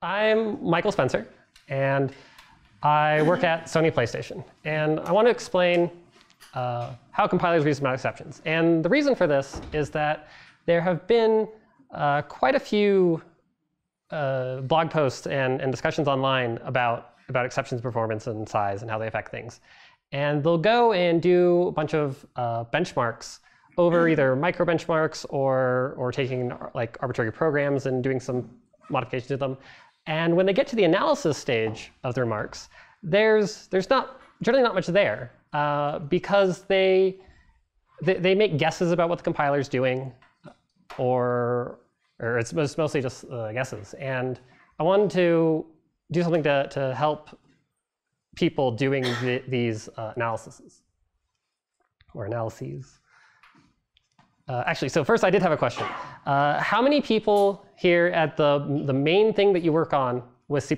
I'm Michael Spencer, and I work at Sony PlayStation. And I want to explain uh, how compilers reason about exceptions. And the reason for this is that there have been uh, quite a few uh, blog posts and, and discussions online about, about exceptions performance and size and how they affect things. And they'll go and do a bunch of uh, benchmarks over either micro benchmarks or, or taking like arbitrary programs and doing some modifications to them. And when they get to the analysis stage of the remarks, there's, there's not, generally not much there uh, because they, they, they, make guesses about what the compiler is doing or, or it's mostly just uh, guesses. And I wanted to do something to, to help people doing the, these uh, analyses or analyses. Uh, actually, so first I did have a question. Uh, how many people here at the, the main thing that you work on with C++,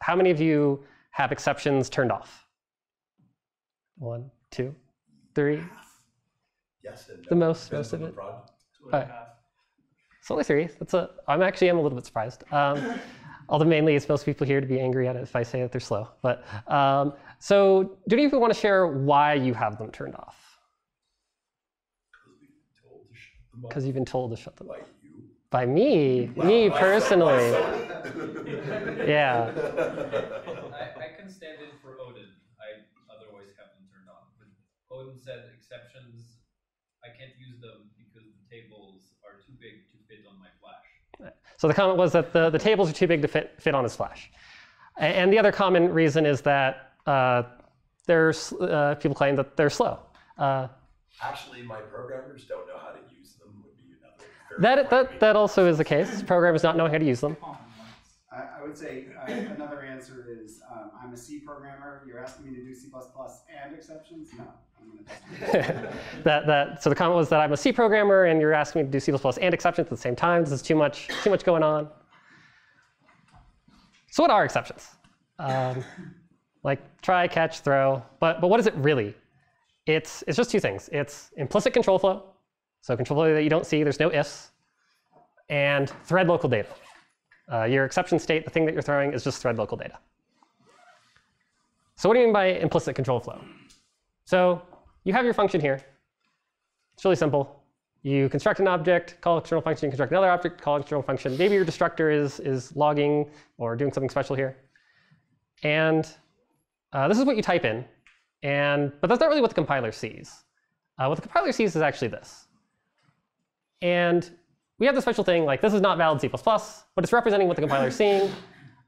how many of you have exceptions turned off? One, two, three? Yes, and the most, most of it. Right. It's only three. That's a. I'm actually I'm a little bit surprised. Um, although mainly it's most people here to be angry at it if I say that they're slow. But um, so, do any of you want to share why you have them turned off? Because you've been told to shut them By you. By me, wow, me personally. yeah. I, I, can stand in for Odin. I otherwise have them turned on. But Odin said exceptions, I can't use them because the tables are too big to fit on my flash. So the comment was that the, the tables are too big to fit, fit on his flash. And the other common reason is that uh, there's, uh, people claim that they're slow. Uh, Actually, my programmers don't know how to that, that, that also is the case. Programmers not knowing how to use them. I, would say uh, another answer is um, I'm a C programmer. You're asking me to do C++ and exceptions? No. that, that, so the comment was that I'm a C programmer and you're asking me to do C++ and exceptions at the same time. This is too much, too much going on. So what are exceptions? Um, like try, catch, throw. But, but what is it really? It's, it's just two things. It's implicit control flow, so control flow that you don't see, there's no ifs. And thread local data. Uh, your exception state, the thing that you're throwing, is just thread local data. So what do you mean by implicit control flow? So you have your function here. It's really simple. You construct an object, call external function, construct another object, call external function. Maybe your destructor is, is logging or doing something special here. And uh, this is what you type in. And, but that's not really what the compiler sees. Uh, what the compiler sees is actually this. And we have the special thing, like this is not valid C++, but it's representing what the compiler is seeing.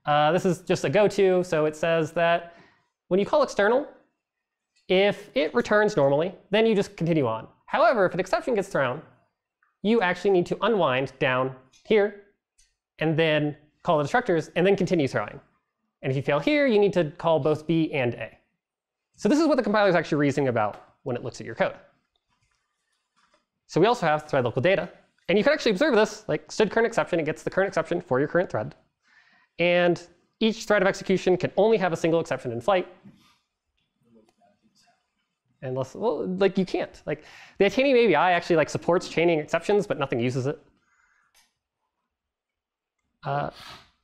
Uh, this is just a goto, so it says that when you call external, if it returns normally, then you just continue on. However, if an exception gets thrown, you actually need to unwind down here, and then call the destructors, and then continue throwing. And if you fail here, you need to call both B and A. So this is what the compiler is actually reasoning about when it looks at your code. So we also have thread local data. And you can actually observe this, like std current exception, it gets the current exception for your current thread. And each thread of execution can only have a single exception in flight. Unless, well, like you can't. Like the Itanium ABI actually like supports chaining exceptions, but nothing uses it. Uh,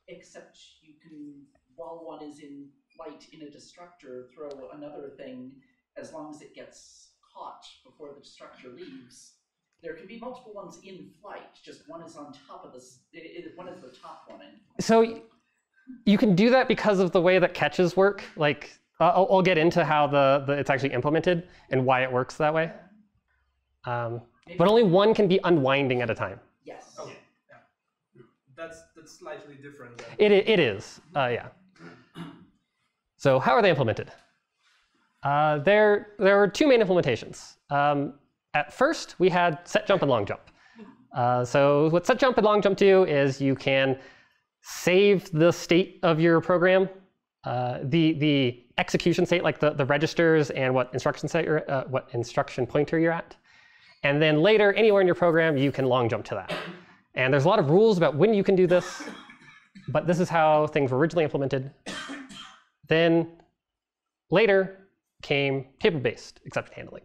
Except you can, while one is in flight in a destructor, throw another thing as long as it gets caught before the destructor leaves there can be multiple ones in flight. Just one is on top of this. One is the top one. In so you can do that because of the way that catches work. Like I'll, I'll get into how the, the, it's actually implemented and why it works that way. Um, but only one can be unwinding at a time. Yes. Okay. Yeah. That's that's slightly different. Than... It it is. Uh, yeah. So how are they implemented? Uh, there there are two main implementations. Um, at first, we had set jump and long jump. Uh, so what set jump and long jump do is you can save the state of your program, uh, the the execution state, like the, the registers and what instruction set you're, uh, what instruction pointer you're at, and then later anywhere in your program you can long jump to that. And there's a lot of rules about when you can do this, but this is how things were originally implemented. Then later came table-based exception handling.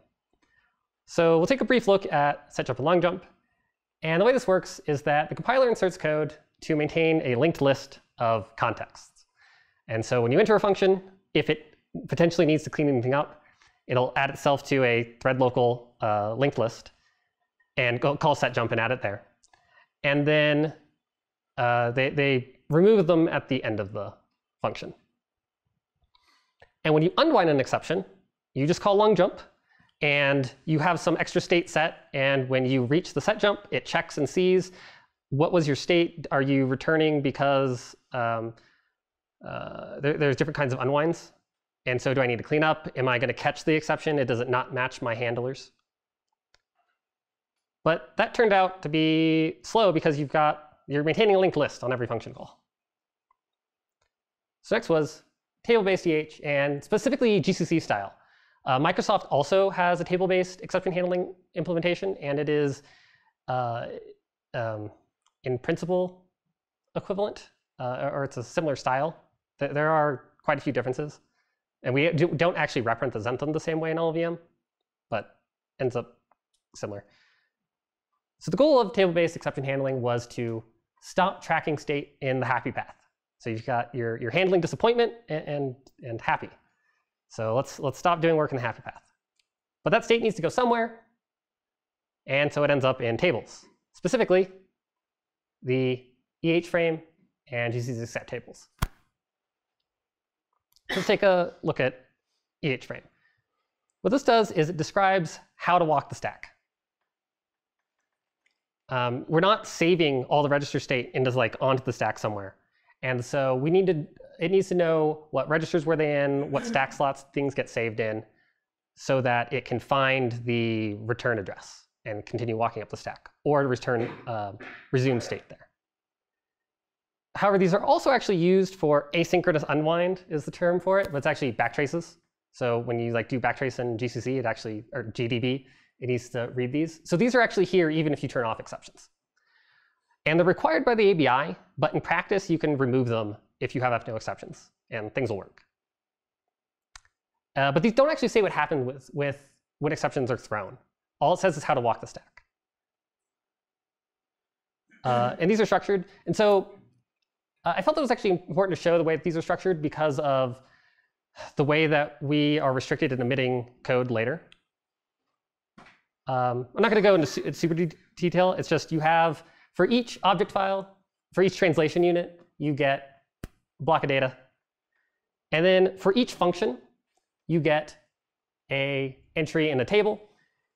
So we'll take a brief look at set jump and long jump. And the way this works is that the compiler inserts code to maintain a linked list of contexts. And so when you enter a function, if it potentially needs to clean anything up, it'll add itself to a thread local uh, linked list and go, call set jump and add it there. And then uh, they, they remove them at the end of the function. And when you unwind an exception, you just call long jump, and you have some extra state set. And when you reach the set jump, it checks and sees what was your state. Are you returning because um, uh, there, there's different kinds of unwinds? And so do I need to clean up? Am I going to catch the exception? It does it not match my handlers? But that turned out to be slow because you've got you're maintaining a linked list on every function call. So next was table-based EH and specifically GCC style. Uh, Microsoft also has a table-based exception handling implementation, and it is uh, um, in principle equivalent, uh, or it's a similar style. There are quite a few differences. And we do, don't actually represent them the same way in LLVM, but ends up similar. So the goal of table-based exception handling was to stop tracking state in the happy path. So you've got your, your handling disappointment and, and, and happy. So let's, let's stop doing work in the happy path. But that state needs to go somewhere. And so it ends up in tables, specifically the EH frame and GCC except tables. Let's take a look at EH frame. What this does is it describes how to walk the stack. Um, we're not saving all the register state into like onto the stack somewhere. And so we need to, it needs to know what registers were they in, what stack slots things get saved in, so that it can find the return address and continue walking up the stack, or return uh, resume state there. However, these are also actually used for asynchronous unwind is the term for it, but it's actually backtraces. So when you like do backtrace in GCC, it actually, or GDB, it needs to read these. So these are actually here even if you turn off exceptions. And they're required by the ABI, but in practice, you can remove them if you have no exceptions, and things will work. Uh, but these don't actually say what happened with, with when exceptions are thrown. All it says is how to walk the stack. Uh, and these are structured. And so uh, I felt it was actually important to show the way that these are structured because of the way that we are restricted in emitting code later. Um, I'm not going to go into su super de detail. It's just you have, for each object file, for each translation unit, you get block of data. And then for each function, you get a entry in a table.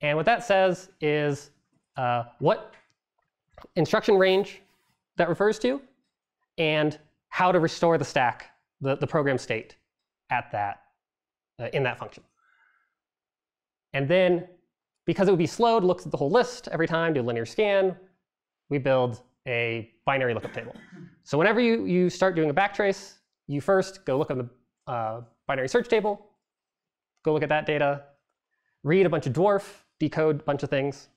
And what that says is uh, what instruction range that refers to and how to restore the stack, the, the program state at that, uh, in that function. And then because it would be slow to look at the whole list every time, do a linear scan, we build a binary lookup table. So whenever you, you start doing a backtrace, you first go look at the uh, binary search table, go look at that data, read a bunch of dwarf, decode a bunch of things.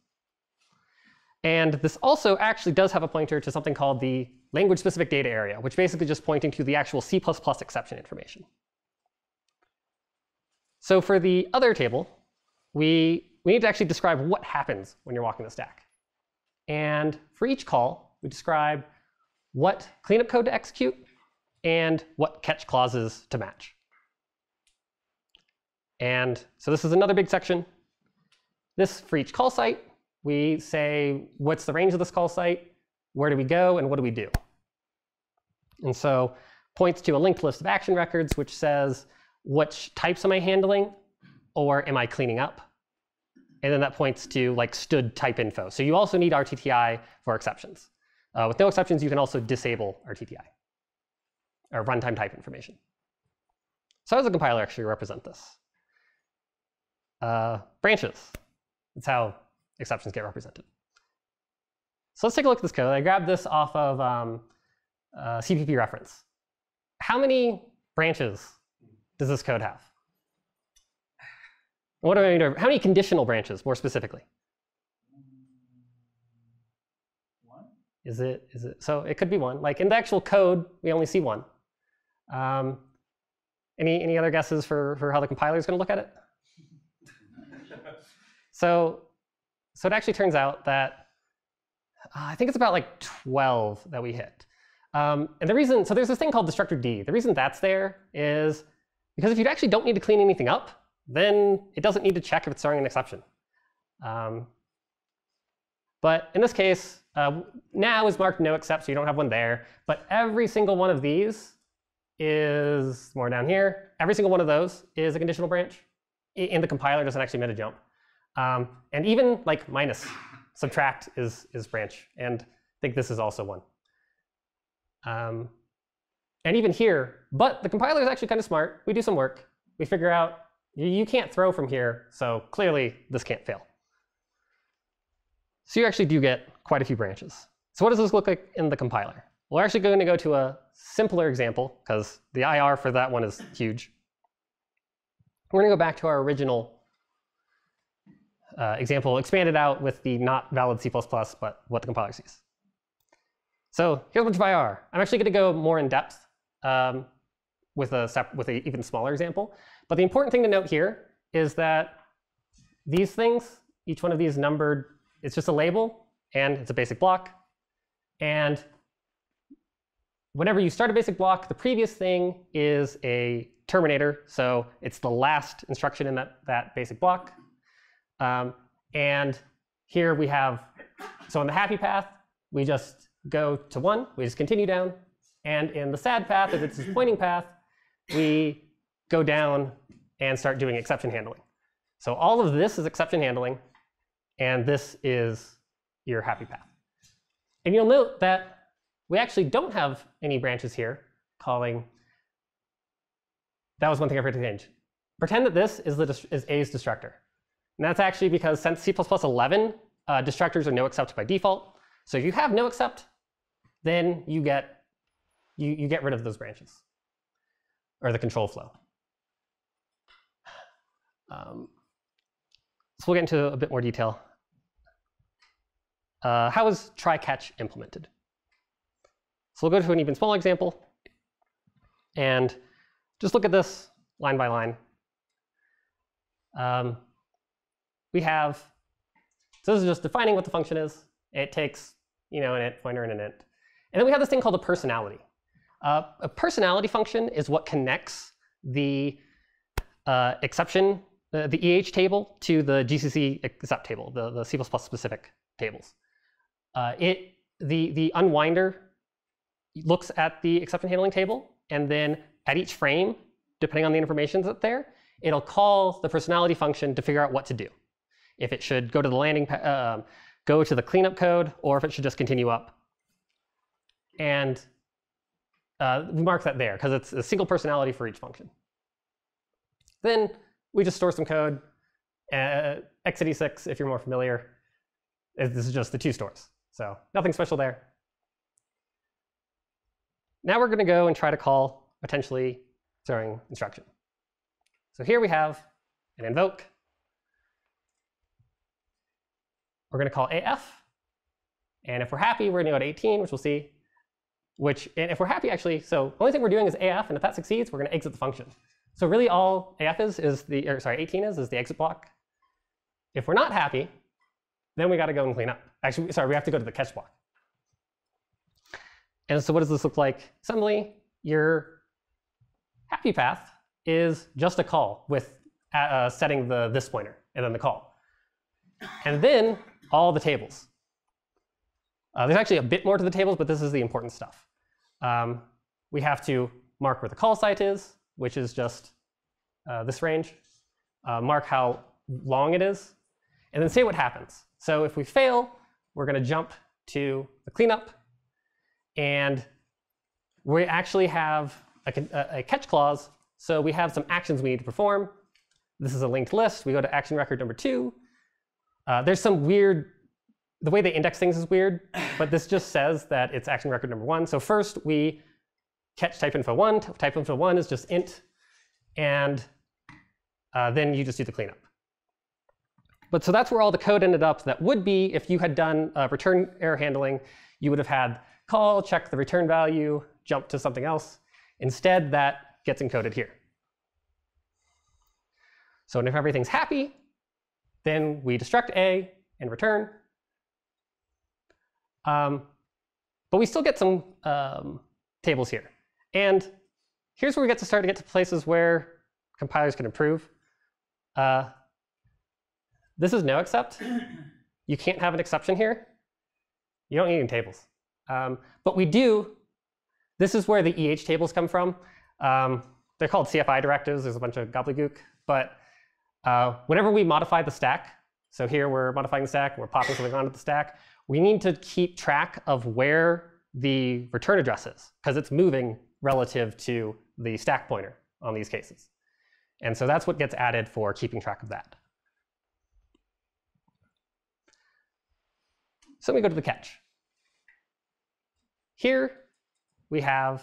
And this also actually does have a pointer to something called the language-specific data area, which basically just pointing to the actual C++ exception information. So for the other table, we we need to actually describe what happens when you're walking the stack. And for each call, we describe what cleanup code to execute and what catch clauses to match. And so this is another big section. This, for each call site, we say, what's the range of this call site? Where do we go? And what do we do? And so points to a linked list of action records, which says, which types am I handling? Or am I cleaning up? and then that points to like std type info. So you also need RTTI for exceptions. Uh, with no exceptions, you can also disable RTTI, or runtime type information. So how does the compiler actually represent this? Uh, branches. That's how exceptions get represented. So let's take a look at this code. I grabbed this off of um, uh, CPP reference. How many branches does this code have? What do I mean? How many conditional branches, more specifically? Is it, is it, so it could be one. Like in the actual code, we only see one. Um, any, any other guesses for, for how the compiler is going to look at it? so, so it actually turns out that uh, I think it's about like 12 that we hit. Um, and the reason, so there's this thing called destructor D. The reason that's there is because if you actually don't need to clean anything up, then it doesn't need to check if it's throwing an exception. Um, but in this case, uh, now is marked no except, so you don't have one there. But every single one of these is more down here. Every single one of those is a conditional branch. In the compiler, doesn't actually meta jump. Um, and even like minus subtract is is branch, and I think this is also one. Um, and even here, but the compiler is actually kind of smart. We do some work. We figure out you can't throw from here, so clearly this can't fail. So you actually do get quite a few branches. So what does this look like in the compiler? We're actually going to go to a simpler example because the IR for that one is huge. We're going to go back to our original uh, example, expanded out with the not valid C++, but what the compiler sees. So here's a bunch of IR. I'm actually going to go more in depth um, with a with an even smaller example. But the important thing to note here is that these things, each one of these numbered, it's just a label and it's a basic block. And whenever you start a basic block, the previous thing is a terminator. So it's the last instruction in that, that basic block. Um, and here we have, so in the happy path, we just go to one, we just continue down. And in the sad path, if it's a pointing path, we go down and start doing exception handling. So all of this is exception handling, and this is your happy path. And you'll note that we actually don't have any branches here calling. That was one thing I forgot to change. Pretend that this is, the, is A's destructor. And that's actually because since C++11, uh, destructors are no except by default. So if you have no except, then you get, you, you get rid of those branches, or the control flow. Um, so we'll get into a bit more detail. Uh, how is try catch implemented? So we'll go to an even smaller example and just look at this line by line. Um, we have, so this is just defining what the function is. It takes, you know, an int pointer and an int. And then we have this thing called a personality. Uh, a personality function is what connects the uh, exception, uh, the EH table to the GCC except table, the, the C++ specific tables. Uh, it, the, the unwinder looks at the exception handling table, and then at each frame, depending on the information that's there, it'll call the personality function to figure out what to do. If it should go to the landing, um, go to the cleanup code, or if it should just continue up. And uh, we mark that there because it's a single personality for each function. Then we just store some code. Uh, x86, if you're more familiar, this is just the two stores. So nothing special there. Now we're going to go and try to call potentially throwing instruction. So here we have an invoke. We're going to call AF. And if we're happy, we're going to go to 18, which we'll see. Which, and if we're happy, actually, so the only thing we're doing is AF, and if that succeeds, we're going to exit the function. So really all AF is, is the, or sorry, 18 is, is the exit block. If we're not happy, then we got to go and clean up. Actually, sorry, we have to go to the catch block. And so what does this look like? Suddenly, your happy path is just a call with uh, setting the this pointer and then the call. And then all the tables. Uh, there's actually a bit more to the tables, but this is the important stuff. Um, we have to mark where the call site is, which is just uh, this range, uh, mark how long it is, and then say what happens. So if we fail, we're going to jump to the cleanup, and we actually have a, a, catch clause. So we have some actions we need to perform. This is a linked list. We go to action record number two. Uh, there's some weird, the way they index things is weird, but this just says that it's action record number one. So first we catch type info one. Type info one is just int, and uh, then you just do the cleanup. But so that's where all the code ended up that would be if you had done uh, return error handling, you would have had call, check the return value, jump to something else. Instead, that gets encoded here. So if everything's happy, then we destruct A and return. Um, but we still get some um, tables here. And here's where we get to start to get to places where compilers can improve. Uh, this is no except. You can't have an exception here. You don't need any tables. Um, but we do, this is where the EH tables come from. Um, they're called CFI directives. There's a bunch of gobbledygook. But uh, whenever we modify the stack, so here we're modifying the stack, we're popping something onto the stack, we need to keep track of where the return address is, because it's moving relative to the stack pointer on these cases. And so that's what gets added for keeping track of that. So me go to the catch. Here we have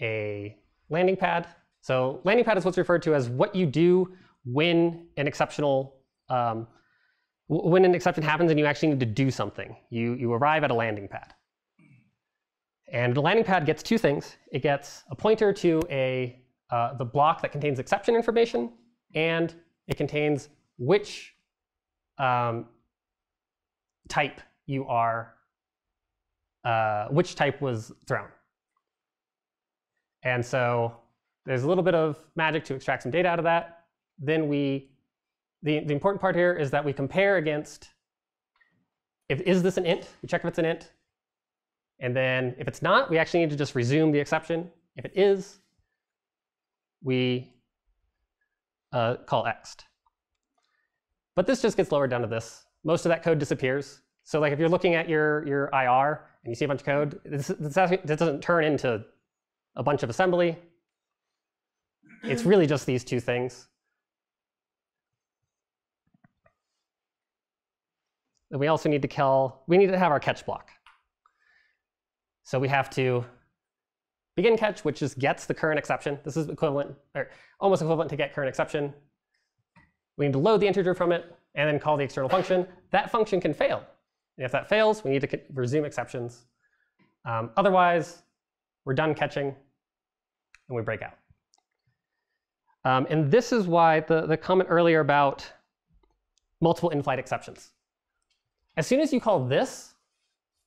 a landing pad. So landing pad is what's referred to as what you do when an exceptional um, when an exception happens and you actually need to do something. You, you arrive at a landing pad. And the landing pad gets two things. It gets a pointer to a, uh, the block that contains exception information, and it contains which um, type you are, uh, which type was thrown. And so there's a little bit of magic to extract some data out of that. Then we, the, the important part here is that we compare against, if is this an int? We check if it's an int. And then if it's not, we actually need to just resume the exception. If it is, we uh, call ext. But this just gets lowered down to this. Most of that code disappears. So like if you're looking at your, your IR and you see a bunch of code, this, this, this doesn't turn into a bunch of assembly. It's really just these two things. And we also need to kill, we need to have our catch block. So we have to begin catch, which just gets the current exception. This is equivalent, or almost equivalent to get current exception. We need to load the integer from it and then call the external function. That function can fail. And if that fails, we need to resume exceptions. Um, otherwise, we're done catching and we break out. Um, and this is why the, the comment earlier about multiple in-flight exceptions. As soon as you call this,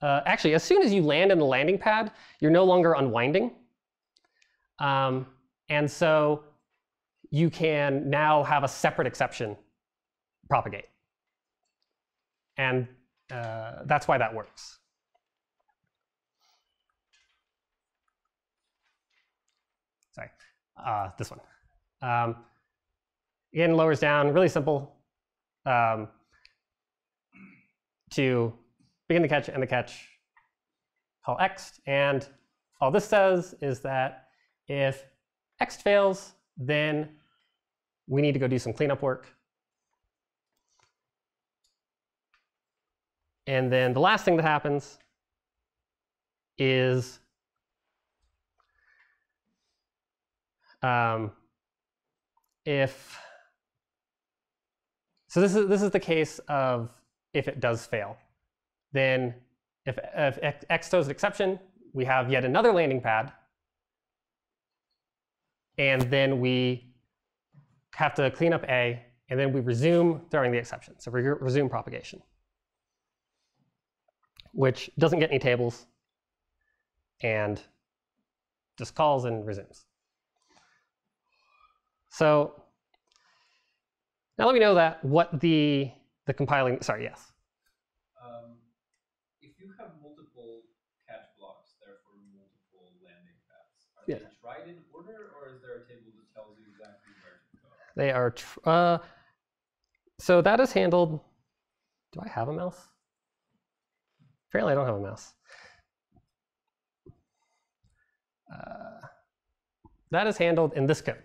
uh, actually, as soon as you land in the landing pad, you're no longer unwinding. Um, and so you can now have a separate exception propagate. And uh, that's why that works. Sorry, uh, this one. Um, again, lowers down, really simple um, to begin the catch and the catch, call ext. And all this says is that if ext fails, then we need to go do some cleanup work. And then the last thing that happens is um, if so this is this is the case of if it does fail. Then if, if x throws an exception we have yet another landing pad. And then we have to clean up a and then we resume throwing the exception. So we resume propagation which doesn't get any tables and just calls and resumes so now let me know that what the the compiling. Sorry, yes. Um, if you have multiple catch blocks, therefore multiple landing pads, are Yeah. they tried in order, or is there a table that tells you exactly where to go? They are. Tr uh, so that is handled. Do I have a mouse? Apparently, I don't have a mouse. Uh, that is handled in this code.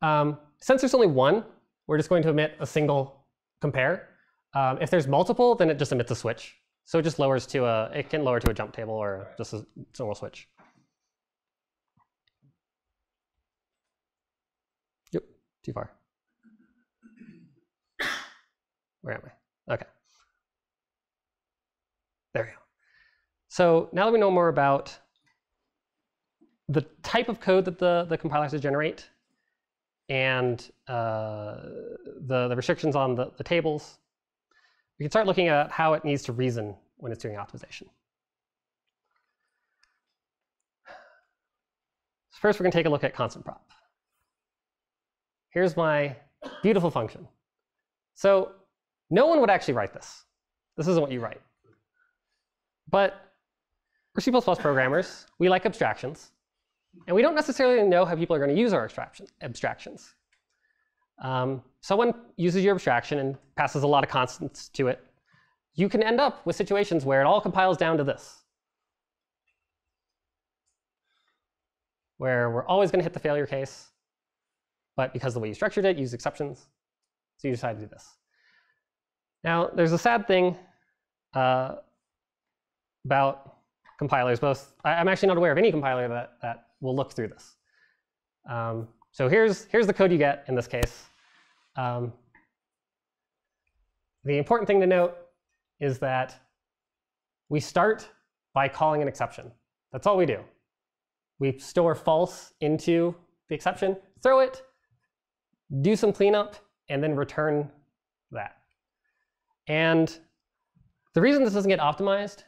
Um, since there's only one, we're just going to emit a single compare. Um, if there's multiple, then it just emits a switch. So it just lowers to a, it can lower to a jump table or just a normal switch. Yep, too far. Where am I? Okay. There we go. So now that we know more about the type of code that the, the compiler has to generate and uh, the, the restrictions on the, the tables, we can start looking at how it needs to reason when it's doing optimization. So first, we're going to take a look at constant prop. Here's my beautiful function. So no one would actually write this. This isn't what you write. But we're C++ programmers. We like abstractions. And we don't necessarily know how people are going to use our abstractions. Um, someone uses your abstraction and passes a lot of constants to it. You can end up with situations where it all compiles down to this, where we're always going to hit the failure case. But because of the way you structured it, use exceptions. So you decide to do this. Now, there's a sad thing uh, about compilers. Both I'm actually not aware of any compiler that, that will look through this. Um, so here's, here's the code you get in this case. Um, the important thing to note is that we start by calling an exception. That's all we do. We store false into the exception, throw it, do some cleanup, and then return that. And the reason this doesn't get optimized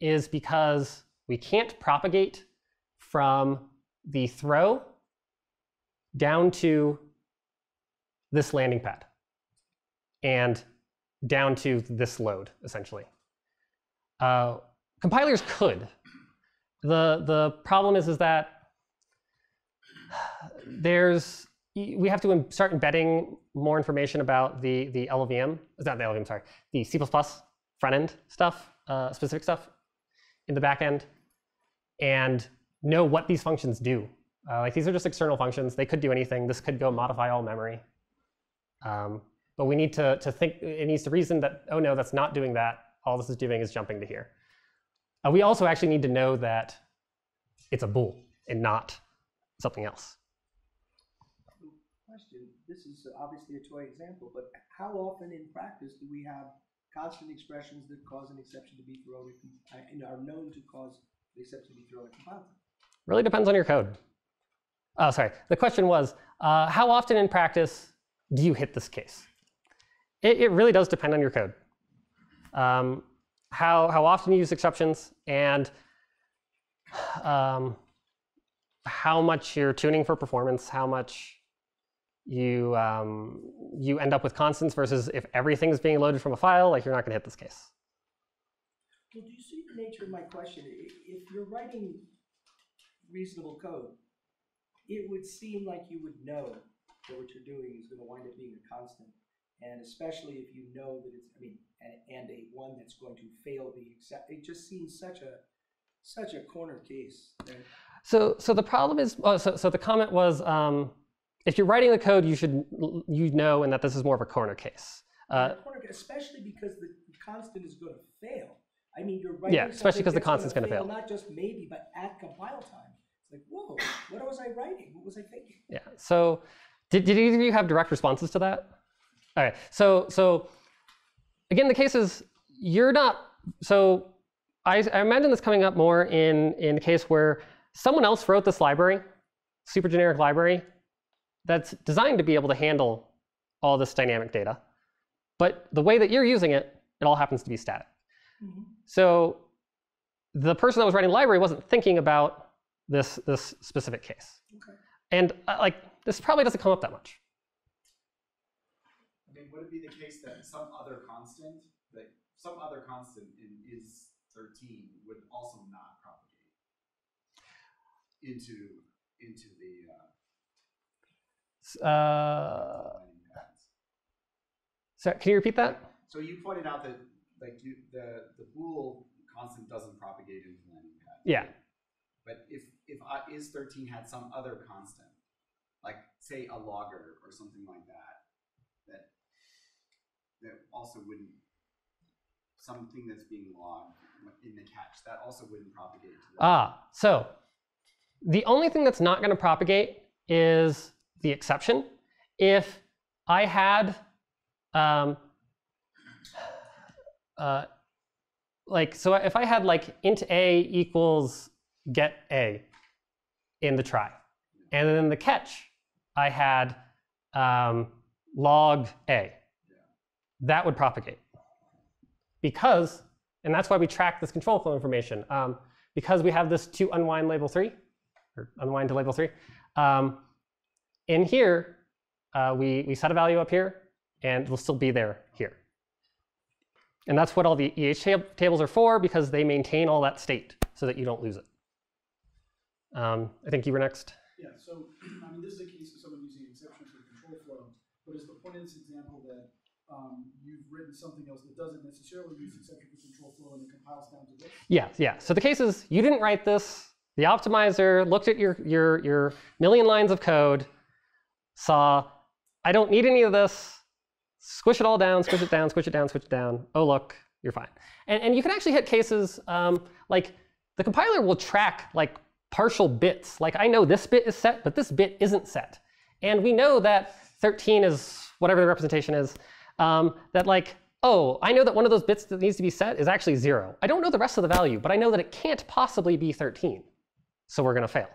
is because we can't propagate from the throw down to this landing pad and down to this load, essentially. Uh, compilers could. The, the problem is, is that there's we have to start embedding more information about the the LLVM. Not the LLVM, sorry, the C++ front end stuff, uh, specific stuff in the back end, and know what these functions do. Uh, like these are just external functions. They could do anything. This could go modify all memory. Um, but we need to, to think, it needs to reason that, oh no, that's not doing that. All this is doing is jumping to here. Uh, we also actually need to know that it's a bool and not something else. Question, this is obviously a toy example, but how often in practice do we have constant expressions that cause an exception to be thrown and- and are known to cause the exception to be thrown at compile time? Really depends on your code. Oh, sorry. The question was, uh, how often in practice do you hit this case? It, it really does depend on your code. Um, how, how often you use exceptions and um, how much you're tuning for performance, how much you, um, you end up with constants versus if everything's being loaded from a file, like you're not going to hit this case. Well, do you see the nature of my question? If you're writing reasonable code, it would seem like you would know that what you're doing is gonna wind up being a constant. And especially if you know that it's, I mean, and, and a one that's going to fail the except, it just seems such a, such a corner case. that- So, so the problem is, oh, so, so the comment was, um, if you're writing the code, you should you know, and that this is more of a corner case. Uh, corner Especially because the constant is gonna fail. I mean, you're writing Yeah, especially because the that's gonna constant's gonna fail. Not just maybe, but at compile time. It's like, whoa, what was I writing? What was I thinking? Yeah. So, did, did either of you have direct responses to that? All right. So, so again, the case is you're not. So, I, I imagine this coming up more in in a case where someone else wrote this library, super generic library, that's designed to be able to handle all this dynamic data, but the way that you're using it, it all happens to be static. So, the person that was writing the library wasn't thinking about this this specific case. Okay. And uh, like this probably doesn't come up that much. I mean, would it be the case that some other constant, like some other constant in is thirteen would also not propagate into into the uh, S- Uh, so can you repeat that? So you pointed out that like you the the bool constant doesn't propagate into the landing pad. Yeah. But if if I, is thirteen had some other constant, like say a logger or something like that, that that also wouldn't something that's being logged in the catch that also wouldn't propagate Ah, so the only thing that's not going to propagate is the exception. If I had, um, uh, like, so if I had like int a equals get a in the try, and then in the catch I had um, log a, that would propagate because, and that's why we track this control flow information. Um, because we have this to unwind label three, or unwind to label three. Um, in here, uh, we, we set a value up here, and it'll still be there here. And that's what all the EH tab- tables are for, because they maintain all that state so that you don't lose it. Um, I think you were next. Yeah, so, I mean, this is a case of someone using exception for control flow, but is the point of this example that, um, you've written something else that doesn't necessarily use exception for control flow and it compiles down to this? Yeah, yeah. So the case is you didn't write this. The optimizer looked at your, your, your million lines of code, saw, I don't need any of this, squish it all down, squish it down, squish it down, squish it down. Oh, look, you're fine. And, and you can actually hit cases um, like the compiler will track like partial bits. Like I know this bit is set, but this bit isn't set. And we know that 13 is whatever the representation is, um, that like, oh, I know that one of those bits that needs to be set is actually zero. I don't know the rest of the value, but I know that it can't possibly be 13. So we're gonna fail.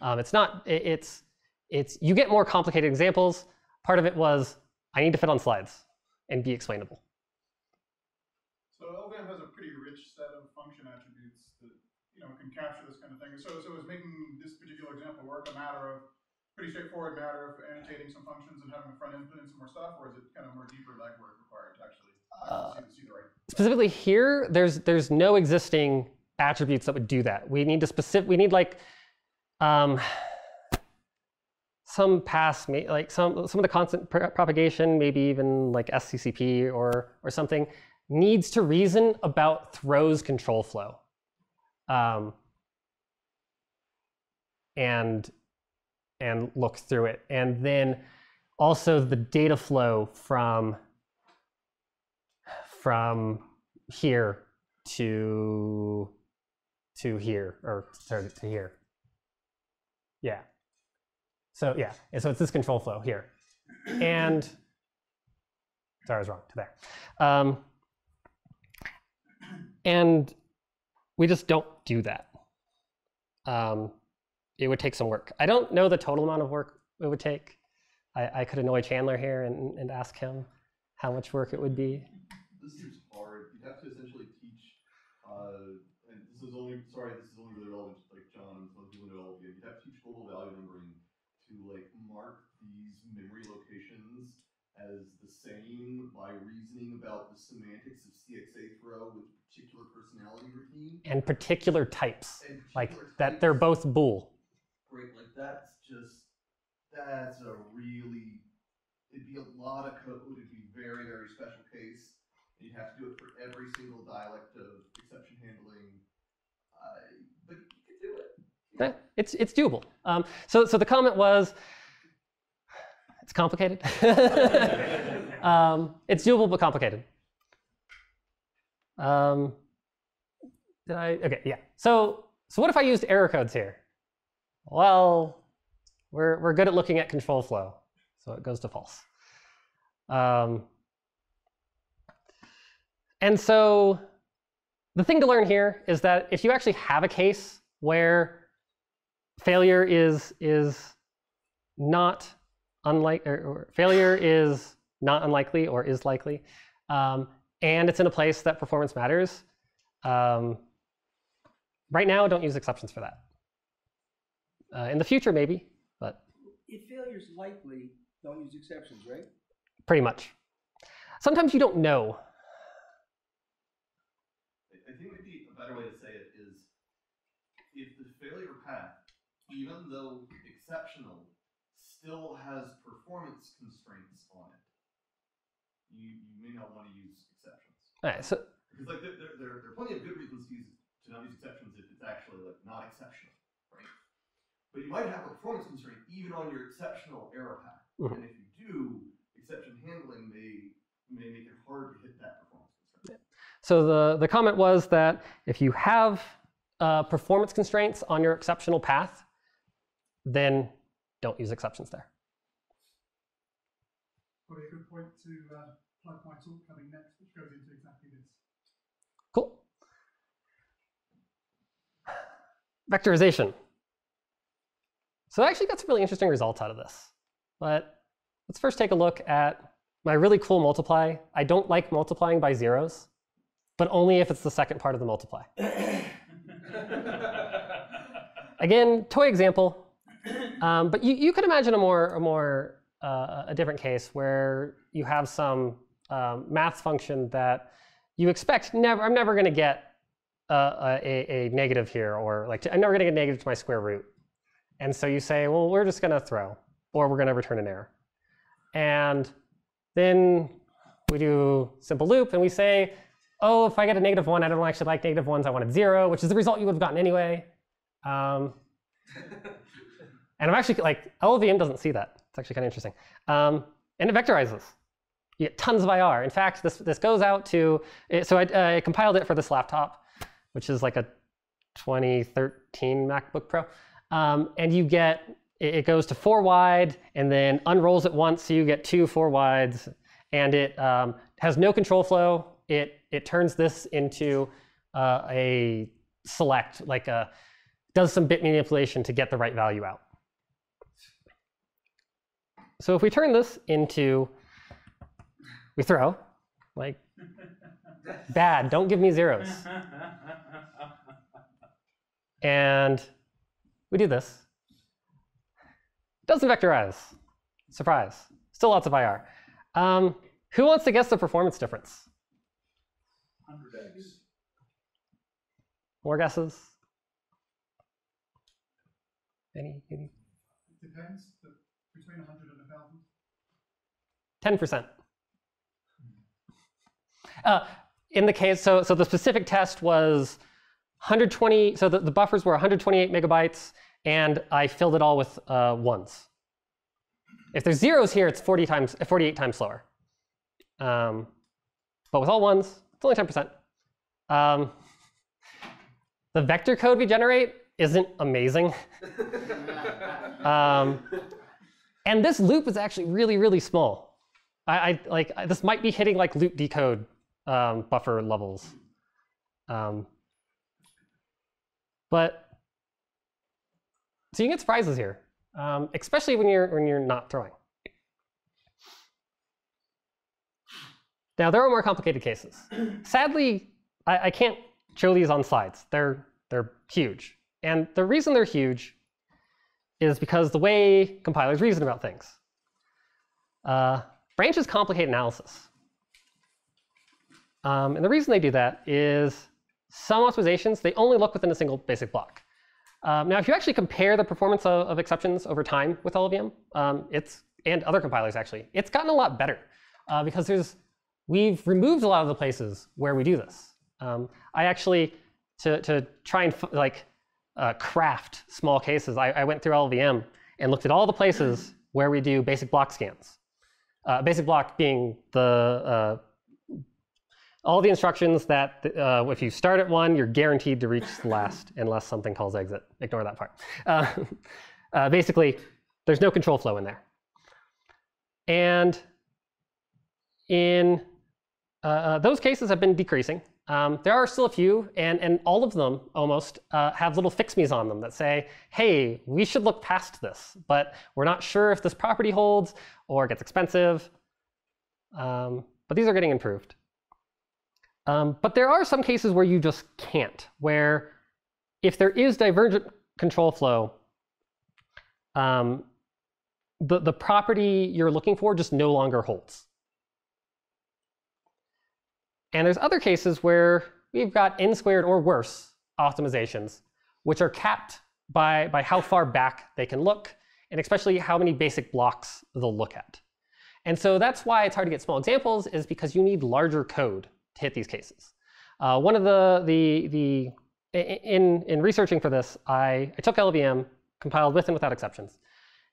Um, it's not, it- it's, it's, you get more complicated examples. Part of it was, I need to fit on slides and be explainable. So LLVM has a pretty rich set of function attributes that, you know, can capture this kind of thing. So, so is making this particular example work a matter of, pretty straightforward matter of annotating some functions and having the front end put in some more stuff, or is it kind of more deeper legwork required to actually actually see, the, see the right? specifically here, there's there's no existing attributes that would do that. We need to specific. We need like um, some pass, ma- like some some of the constant pr- propagation, maybe even like SCCP or or something, needs to reason about throws control flow, um, and and look through it, and then also the data flow from from here to to here or sorry, to here. Yeah. So yeah, so it's this control flow here, and sorry, I was wrong to there. Um, and we just don't do that. Um, it would take some work. I don't know the total amount of work it would take. I, I could annoy Chandler here and, and ask him how much work it would be. This seems hard. You'd have to essentially teach, uh, and this is only, sorry, this is only really relevant to like John and some people in development. You'd have to teach global value numbering to like mark these memory locations as the same by reasoning about the semantics of CXA throw with particular personality routine. And particular types, And like particular that they're both bool. Great, like that's just, that's a really, it'd be a lot of code, it'd be very, very special case. And you'd have to do it for every single dialect of exception handling. Uh, but you could do it. It's it's doable. Um, so so the comment was, it's complicated. um, it's doable but complicated. Um, did I? Okay, yeah. So so what if I used error codes here? Well, we're we're good at looking at control flow, so it goes to false. Um, and so the thing to learn here is that if you actually have a case where failure is is not unlike or, or failure is not unlikely or is likely, um, and it's in a place that performance matters. Um, right now, don't use exceptions for that. Uh, in the future, maybe, but If failure is likely, don't use exceptions, right? pretty much. Sometimes you don't know. I I think maybe a better way to say it is if the failure path, even though exceptional, still has performance constraints on it, you, you may not want to use exceptions. All right, so Because like there, there, there, are plenty of good reasons to, use, to not use exceptions if it's actually like not exceptional, right? But you might have a performance constraint even on your exceptional error path. Mhm. And if you do, exception handling may may make it hard to hit that performance constraint. So the, the comment was that if you have uh, performance constraints on your exceptional path, then don't use exceptions there. Probably a good point to uh, plug my talk coming next, which goes into exactly this. Cool. Vectorization. So I actually got some really interesting results out of this. But let's first take a look at my really cool multiply. I don't like multiplying by zeros, but only if it's the second part of the multiply. again, toy example. Um, but you, you could imagine a more, a more, uh, a different case where you have some um, math function that you expect never, I'm never going to get uh, a, a negative here, or like I'm never going to get negative to my square root. And so you say, well, we're just going to throw, or we're going to return an error. And then we do simple loop, and we say, oh, if I get a negative one, I don't actually like negative ones. I wanted zero, which is the result you would have gotten anyway. Um, and I'm actually like, LLVM doesn't see that. It's actually kind of interesting. Um, and it vectorizes. You get tons of IR. In fact, this, this goes out to, it, so I, I compiled it for this laptop, which is like a 2013 MacBook Pro. Um, and you get, it, it goes to four wide and then unrolls it once, so you get two four wides. And it um, has no control flow. It, it turns this into uh, a select, like a, does some bit manipulation to get the right value out. So if we turn this into, we throw, like, bad, don't give me zeros. And we do this. Doesn't vectorize. Surprise. Still lots of IR. Um, who wants to guess the performance difference? 100x. More guesses? Any? any? Depends, but between a hundred and a thousand. 10%. Uh, in the case, so, so the specific test was 120, so the, the buffers were 128 megabytes, and I filled it all with uh, ones. If there's zeros here, it's 40 times, 48 times slower. Um, but with all ones, it's only 10%. Um, the vector code we generate isn't amazing. um, and this loop is actually really, really small. I, I like I- this might be hitting like loop decode um, buffer levels. Um, but so you can get surprises here, um, especially when you're when you're not throwing. Now there are more complicated cases. Sadly, I, I can't show these on slides. They're they're huge, and the reason they're huge is because the way compilers reason about things. Uh, branches complicate analysis. Um, and the reason they do that is some optimizations, they only look within a single basic block. Um, now, if you actually compare the performance of, of exceptions over time with LLVM, um, it's, and other compilers actually, it's gotten a lot better uh, because there's, we've removed a lot of the places where we do this. Um, I actually, to, to try and like uh, craft small cases, I, I went through LLVM and looked at all the places where we do basic block scans. Uh, basic block being the uh, all the instructions that uh, if you start at one, you're guaranteed to reach the last unless something calls exit. Ignore that part. Uh, basically, there's no control flow in there. And in uh, those cases have been decreasing. Um, there are still a few, and, and all of them almost uh, have little fix-me's on them that say, hey, we should look past this, but we're not sure if this property holds or gets expensive. Um, but these are getting improved. Um, but there are some cases where you just can't, where if there is divergent control flow, um, the, the property you're looking for just no longer holds. And there's other cases where we've got n squared or worse optimizations, which are capped by, by how far back they can look, and especially how many basic blocks they'll look at. And so that's why it's hard to get small examples, is because you need larger code to hit these cases. Uh, one of the, the, the in, in researching for this, I, I took LLVM, compiled with and without exceptions,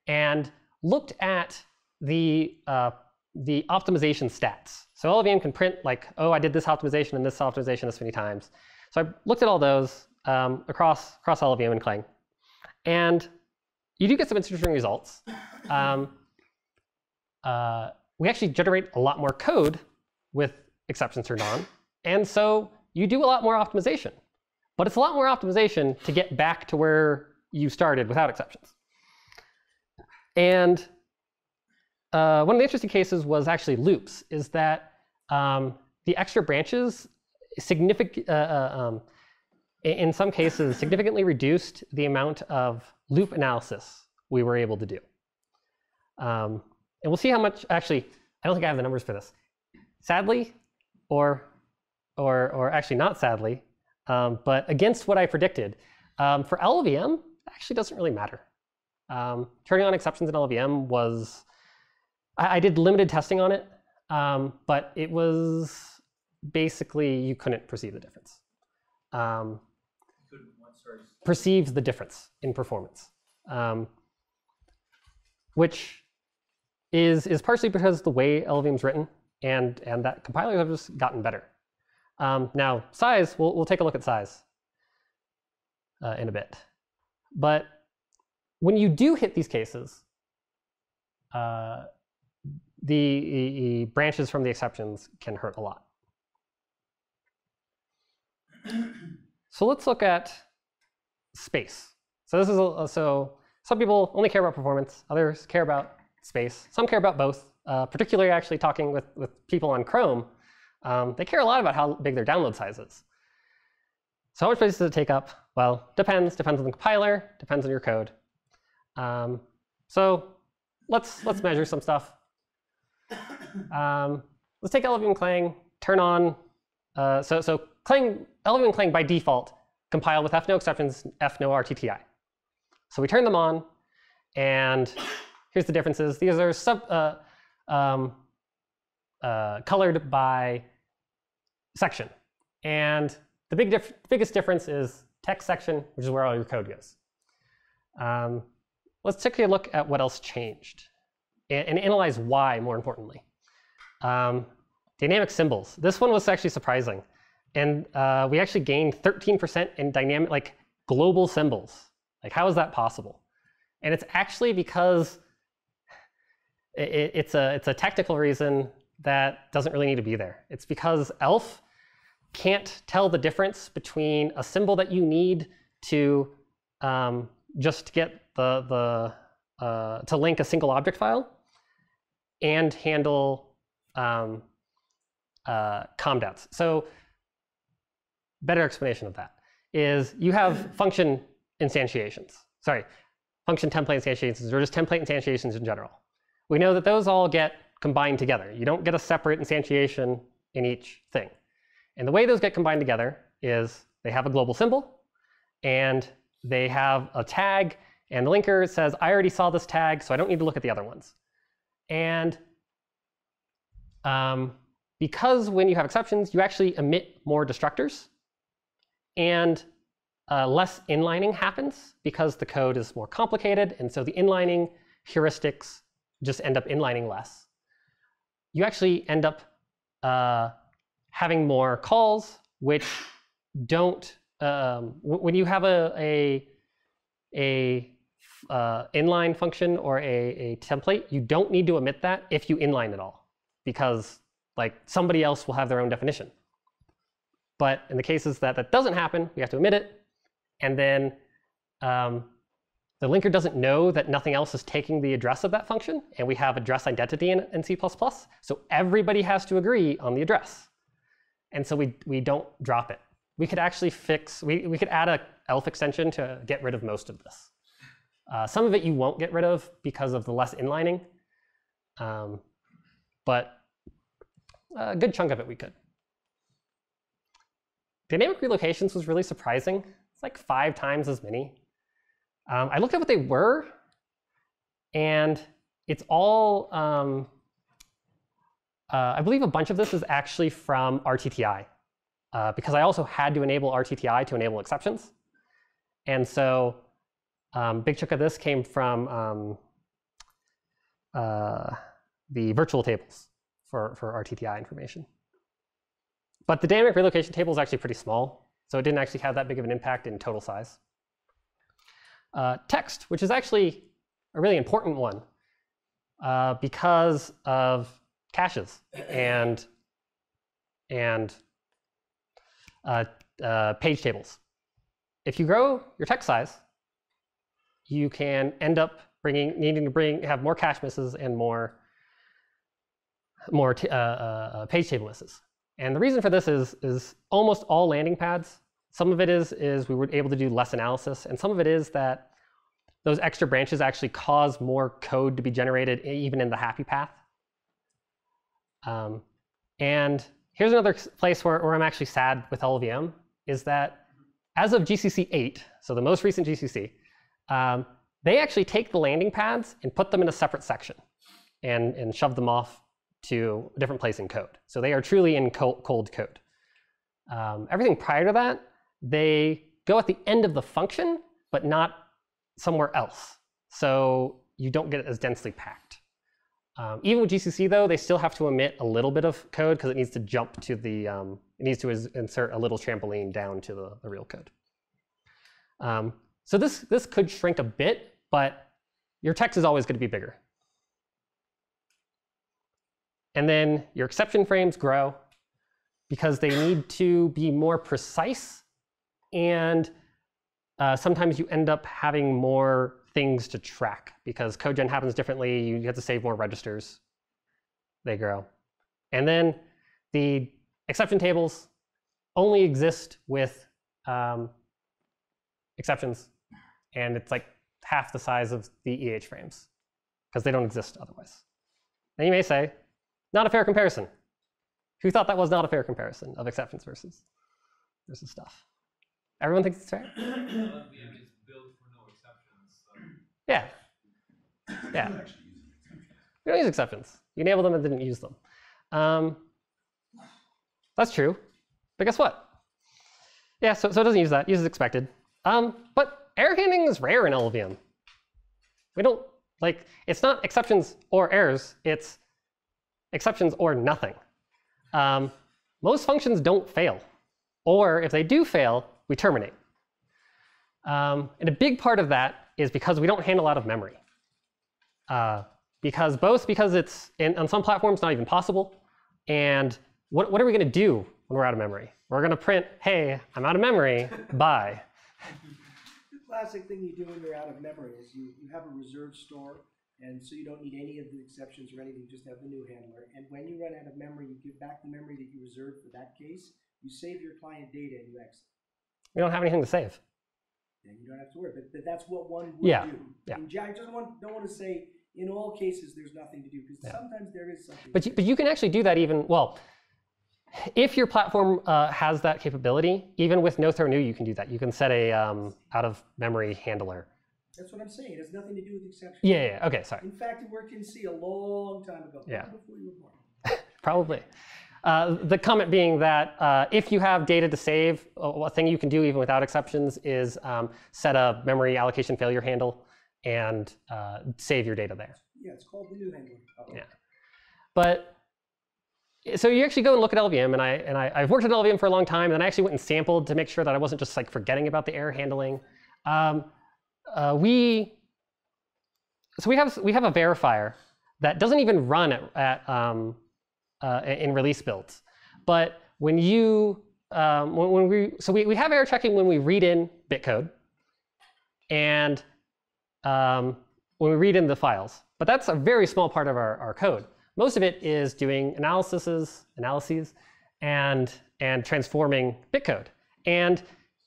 and looked at the, uh, the optimization stats. So LLVM can print like, oh, I did this optimization and this optimization this many times. So I looked at all those um, across, across LLVM and Clang. And you do get some interesting results. Um, uh, we actually generate a lot more code with exceptions turned on. And so you do a lot more optimization. But it's a lot more optimization to get back to where you started without exceptions. And uh, one of the interesting cases was actually loops, is that um, the extra branches significant, uh, uh, um, in some cases, significantly reduced the amount of loop analysis we were able to do. Um, and we'll see how much, actually, I don't think I have the numbers for this. Sadly, or, or, or actually not sadly, um, but against what I predicted, um, for LLVM, actually doesn't really matter. Um, turning on exceptions in LLVM was, I, I did limited testing on it, um, but it was basically you couldn't perceive the difference. Um, perceive the difference in performance, um, which is is partially because the way LLVM is written and and that compilers have just gotten better. Um, now size, we'll we'll take a look at size uh, in a bit, but when you do hit these cases, uh, the, branches from the exceptions can hurt a lot. So let's look at space. So this is a, so some people only care about performance, others care about space. Some care about both. Uh, particularly, actually talking with with people on Chrome, um, they care a lot about how big their download size is. So how much space does it take up? Well, depends. Depends on the compiler. Depends on your code. Um, so let's let's measure some stuff. Um, let's take LLVM Clang, turn on. Uh, so so Clang LLVM Clang by default compile with f no exceptions, f no RTTI. So we turn them on, and here's the differences. These are sub, uh, um, uh, colored by section, and the big biggest difference is text section, which is where all your code goes. Um, let's take a look at what else changed and, and analyze why, more importantly. Um, dynamic symbols. This one was actually surprising. And uh, we actually gained 13% in dynamic, like global symbols. Like, how is that possible? And it's actually because it, it's, a, it's a technical reason that doesn't really need to be there. It's because ELF can't tell the difference between a symbol that you need to um, just get the, the uh, to link a single object file and handle um, uh. So better explanation of that is you have function instantiations. Sorry, function template instantiations or just template instantiations in general. We know that those all get combined together. You don't get a separate instantiation in each thing. And the way those get combined together is they have a global symbol and they have a tag and the linker says, I already saw this tag, so I don't need to look at the other ones. And um, because when you have exceptions, you actually emit more destructors and uh, less inlining happens because the code is more complicated. And so the inlining heuristics just end up inlining less. You actually end up uh, having more calls, which don't, um, when you have a, a, a uh, inline function or a, a template, you don't need to omit that if you inline it all, because like somebody else will have their own definition. But in the cases that that doesn't happen, we have to omit it, and then um, the linker doesn't know that nothing else is taking the address of that function, and we have address identity in, in C++, so everybody has to agree on the address. And so we, we don't drop it. We could actually fix, we, we could add a ELF extension to get rid of most of this. Uh, some of it you won't get rid of because of the less inlining, um, but a good chunk of it we could. Dynamic relocations was really surprising. It's like five times as many. Um, I looked at what they were, and it's all, um, uh, I believe a bunch of this is actually from RTTI, uh, because I also had to enable RTTI to enable exceptions. And so um, big chunk of this came from um, uh, the virtual tables for, for RTTI information. But the dynamic relocation table is actually pretty small, so it didn't actually have that big of an impact in total size. Uh, text, which is actually a really important one uh, because of caches and, and uh, uh, page tables. If you grow your text size, you can end up bringing, needing to bring, have more cache misses and more, more uh, uh, page table misses. And the reason for this is, is almost all landing pads Some of it is, is we were able to do less analysis, and some of it is that those extra branches actually cause more code to be generated even in the happy path. Um, and here's another place where, where I'm actually sad with LLVM is that as of GCC 8, so the most recent GCC, um, they actually take the landing pads and put them in a separate section and, and shove them off to a different place in code. So they are truly in cold, code. Um, everything prior to that, they go at the end of the function, but not somewhere else. So you don't get it as densely packed. Um, even with GCC though, they still have to omit a little bit of code because it needs to jump to the, um, it needs to insert a little trampoline down to the, the real code. Um, so this, this could shrink a bit, but your text is always going to be bigger. And then your exception frames grow because they need to be more precise. And uh, sometimes you end up having more things to track because code gen happens differently. You have to save more registers. They grow. And then the exception tables only exist with um, exceptions. And it's like half the size of the EH frames because they don't exist otherwise. Now you may say, not a fair comparison. Who thought that was not a fair comparison of exceptions versus versus stuff? Everyone thinks it's fair? LLVM is built for no exceptions. So Yeah. Yeah. We don't use exceptions. You enable them and didn't use them. Um, that's true. But guess what? Yeah, so, so it doesn't use that. It uses expected. Um, but error handling is rare in LLVM. We don't, like, it's not exceptions or errors. It's exceptions or nothing. Um, most functions don't fail. Or if they do fail, we terminate. Um, and a big part of that is because we don't handle out of memory. Uh, because both because it's in, on some platforms not even possible, and what, what are we going to do when we're out of memory? We're going to print, hey, I'm out of memory, bye. Classic thing you do when you're out of memory is you, you have a reserve store, and so you don't need any of the exceptions or anything, just have the new handler. And when you run out of memory, you give back the memory that you reserved for that case, you save your client data and you exit. We don't have anything to save. Then you don't have to worry, but, but that's what one would Yeah, do. yeah. And Jack doesn't want, don't want to say, in all cases, there's nothing to do, because Yeah. sometimes there is something. But you, but you can actually do that even, well, if your platform uh, has that capability, even with no throw new, you can do that. You can set a um, out of memory handler. That's what I'm saying, it has nothing to do with exceptions. Yeah, yeah, yeah, okay, sorry. In fact, it worked in C a long time ago, Yeah. before you were born. Probably. Uh, the comment being that uh, if you have data to save, a a thing you can do even without exceptions is um, set a memory allocation failure handle and uh, save your data there. Yeah, it's called the new handler. Yeah. But so you actually go and look at LLVM, and I and I, I've worked at LLVM for a long time, and I actually went and sampled to make sure that I wasn't just like forgetting about the error handling. Um, uh, we so we have we have a verifier that doesn't even run at, at um, uh, in release builds, but when you um, when, when we so we, we have error checking when we read in bitcode, and um, when we read in the files. But that's a very small part of our, our code. Most of it is doing analyses, analyses, and, and transforming bitcode. And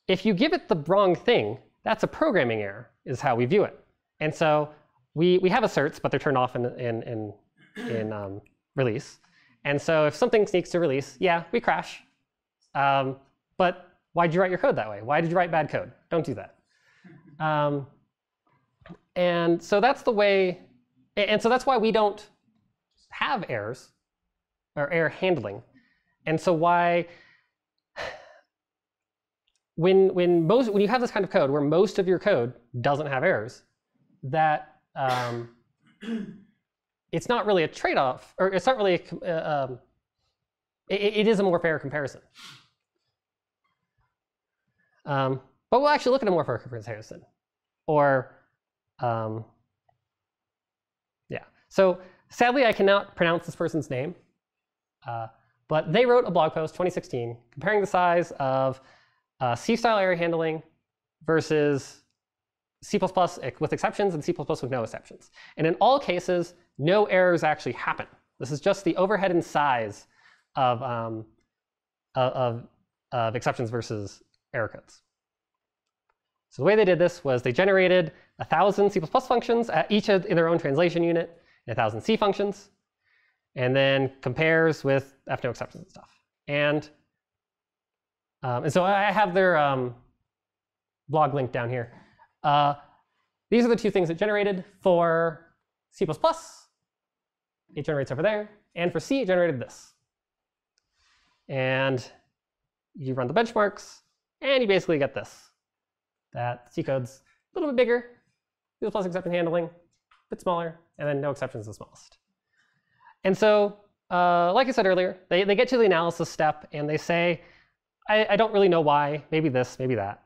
if you give it the wrong thing, that's a programming error, is how we view it. And so we, we have asserts, but they're turned off in, in, in, in um, release. And so if something sneaks to release, yeah, we crash. Um, but why'd you write your code that way? Why did you write bad code? Don't do that. Um, and so that's the way, and so that's why we don't have errors or error handling. And so why, when, when, most, when you have this kind of code where most of your code doesn't have errors, that um, it's not really a trade-off, or it's not really a, uh, um, it, it is a more fair comparison. Um, but we'll actually look at a more fair comparison. Or, um, yeah. So sadly, I cannot pronounce this person's name. Uh, but they wrote a blog post, 2016, comparing the size of uh, C-style error handling versus C++ with exceptions and C++ with no exceptions. And in all cases, no errors actually happen. This is just the overhead and size of, um, of, of, exceptions versus error codes. So the way they did this was they generated a thousand C++ functions, each in their own translation unit, and a thousand C functions, and then compares with F no exceptions and stuff. And um, and so I have their um, blog link down here. Uh, these are the two things it generated for C++. It generates over there, and for C, it generated this. And you run the benchmarks, and you basically get this. That C code's a little bit bigger, C++ exception handling, a bit smaller, and then no exceptions the smallest. And so, uh, like I said earlier, they, they get to the analysis step, and they say, I, I don't really know why, maybe this, maybe that.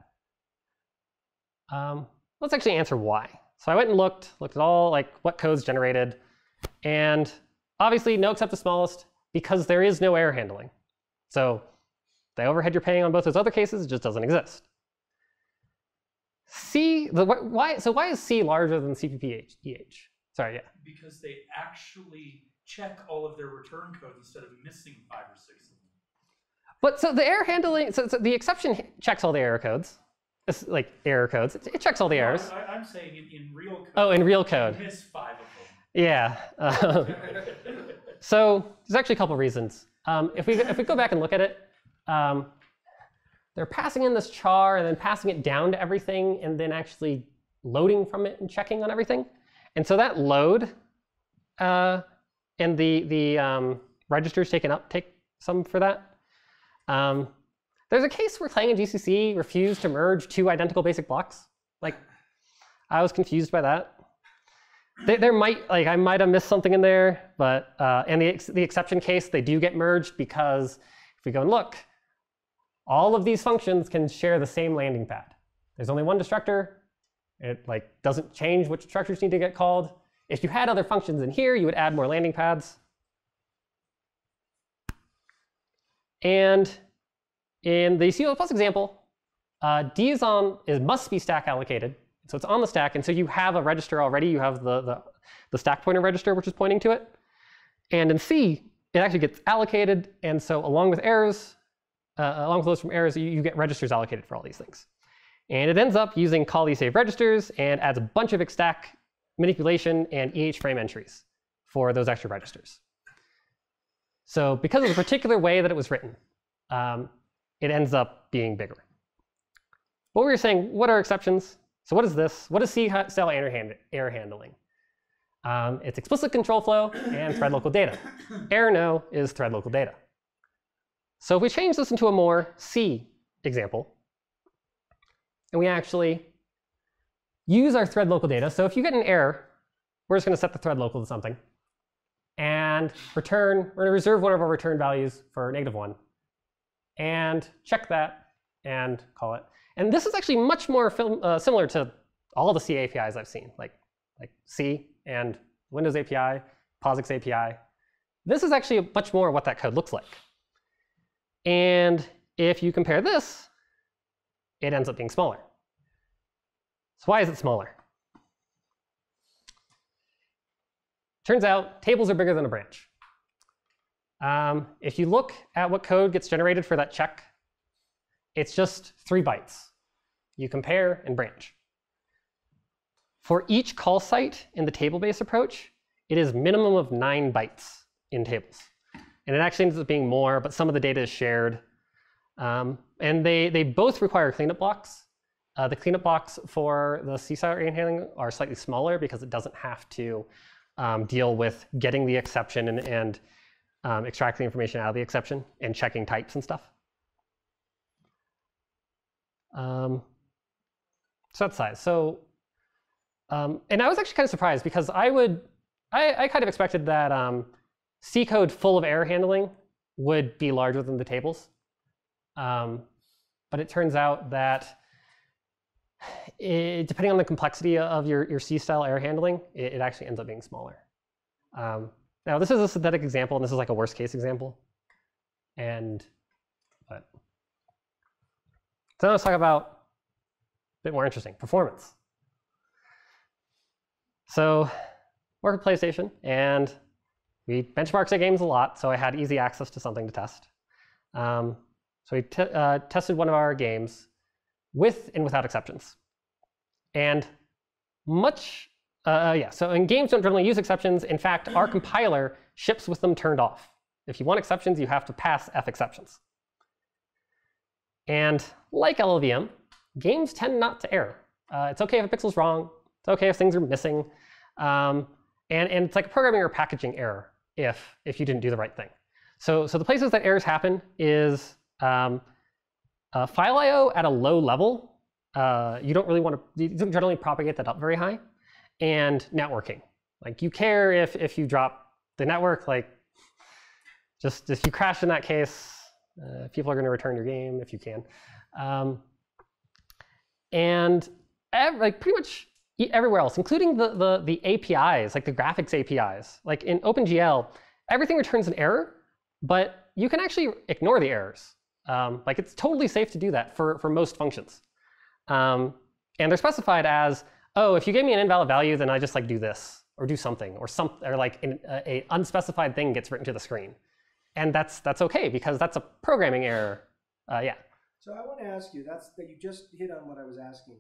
Um, let's actually answer why. So I went and looked, looked at all like what codes generated, and obviously no except the smallest because there is no error handling. So the overhead you're paying on both those other cases just doesn't exist. C, the, why, so why is C larger than CPP EH? Sorry, yeah. Because they actually check all of their return codes instead of missing five or six of them. But so the error handling, so, so the exception checks all the error codes, it's like error codes. It, it checks all the No, errors. I, I'm saying in, in real code. Oh, in real code. miss five of them. Yeah. um, so there's actually a couple reasons. Um, if we if we go back and look at it, um, they're passing in this char and then passing it down to everything and then actually loading from it and checking on everything. And so that load uh, and the the um, registers taken up take some for that. Um, there's a case where Clang and GCC refused to merge two identical basic blocks. Like, I was confused by that. There, there might, like, I might have missed something in there, but uh, in the, ex the exception case, they do get merged because if we go and look, all of these functions can share the same landing pad. There's only one destructor. It like doesn't change which structures need to get called. If you had other functions in here, you would add more landing pads. And in the C++ example, uh, D is on is must be stack allocated. So it's on the stack, and so you have a register already. You have the, the, the stack pointer register, which is pointing to it. And in C, it actually gets allocated, and so along with errors, uh, along with those from errors, you, you get registers allocated for all these things. And it ends up using these save registers and adds a bunch of stack manipulation and EH frame entries for those extra registers. So because of the particular way that it was written, um, it ends up being bigger. What we were saying, what are exceptions? So what is this? What is C-style error, hand error handling? Um, it's explicit control flow and thread local data. errno is thread local data. So if we change this into a more C example, and we actually use our thread local data. So if you get an error, we're just going to set the thread local to something and return, we're going to reserve one of our return values for negative one and check that and call it. And this is actually much more uh, similar to all the C APIs I've seen, like, like C and Windows API, POSIX API. This is actually much more what that code looks like. And if you compare this, it ends up being smaller. So why is it smaller? Turns out tables are bigger than a branch. Um, if you look at what code gets generated for that check, it's just three bytes. You compare and branch. For each call site in the table-based approach, it is minimum of nine bytes in tables. And it actually ends up being more, but some of the data is shared. Um, and they, they both require cleanup blocks. Uh, the cleanup blocks for the C-style handling are slightly smaller because it doesn't have to um, deal with getting the exception and, and um, information out of the exception and checking types and stuff. Um, so that's size. So, um, and I was actually kind of surprised because I would, I, I kind of expected that um, C code full of error handling would be larger than the tables. Um, but it turns out that it, depending on the complexity of your, your C-style error handling, it, it, actually ends up being smaller. Um, now, this is a synthetic example, and this is like a worst case example. And, but. So now let's talk about a bit more interesting, performance. So work with PlayStation, and we benchmarked our games a lot, so I had easy access to something to test. Um, so we uh, tested one of our games, with and without exceptions. And much, uh, yeah, so and games don't generally use exceptions. In fact, our compiler ships with them turned off. If you want exceptions, you have to pass f exceptions. And like LLVM, games tend not to error. Uh, it's OK if a pixel's wrong. It's OK if things are missing. Um, and, and it's like a programming or packaging error if, if you didn't do the right thing. So, so the places that errors happen is um, uh, file I/O at a low level. Uh, you don't really want to you don't generally propagate that up very high, and networking. Like you care if if you drop the network. Like just if you crash in that case, uh, people are going to return your game if you can. Um, and like pretty much everywhere else, including the, the, the APIs, like the graphics APIs. Like in OpenGL, everything returns an error, but you can actually ignore the errors. Um, like it's totally safe to do that for, for most functions. Um, and they're specified as, oh, if you gave me an invalid value, then I just like do this or do something or some or like an a, a unspecified thing gets written to the screen. And that's that's okay because that's a programming error. Uh, yeah. So I want to ask you, that's that you just hit on what I was asking.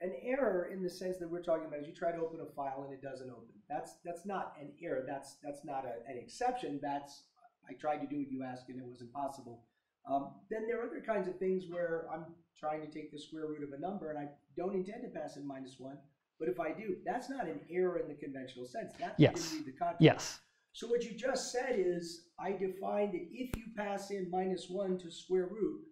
An error in the sense that we're talking about is you try to open a file and it doesn't open. That's that's not an error. That's that's not a, an exception. That's I tried to do what you asked and it was impossible. Um, then there are other kinds of things where I'm trying to take the square root of a number and I don't intend to pass in minus one. But if I do, that's not an error in the conventional sense. That's Yes. the contract. Yes. So what you just said is, I define that if you pass in minus one to square root,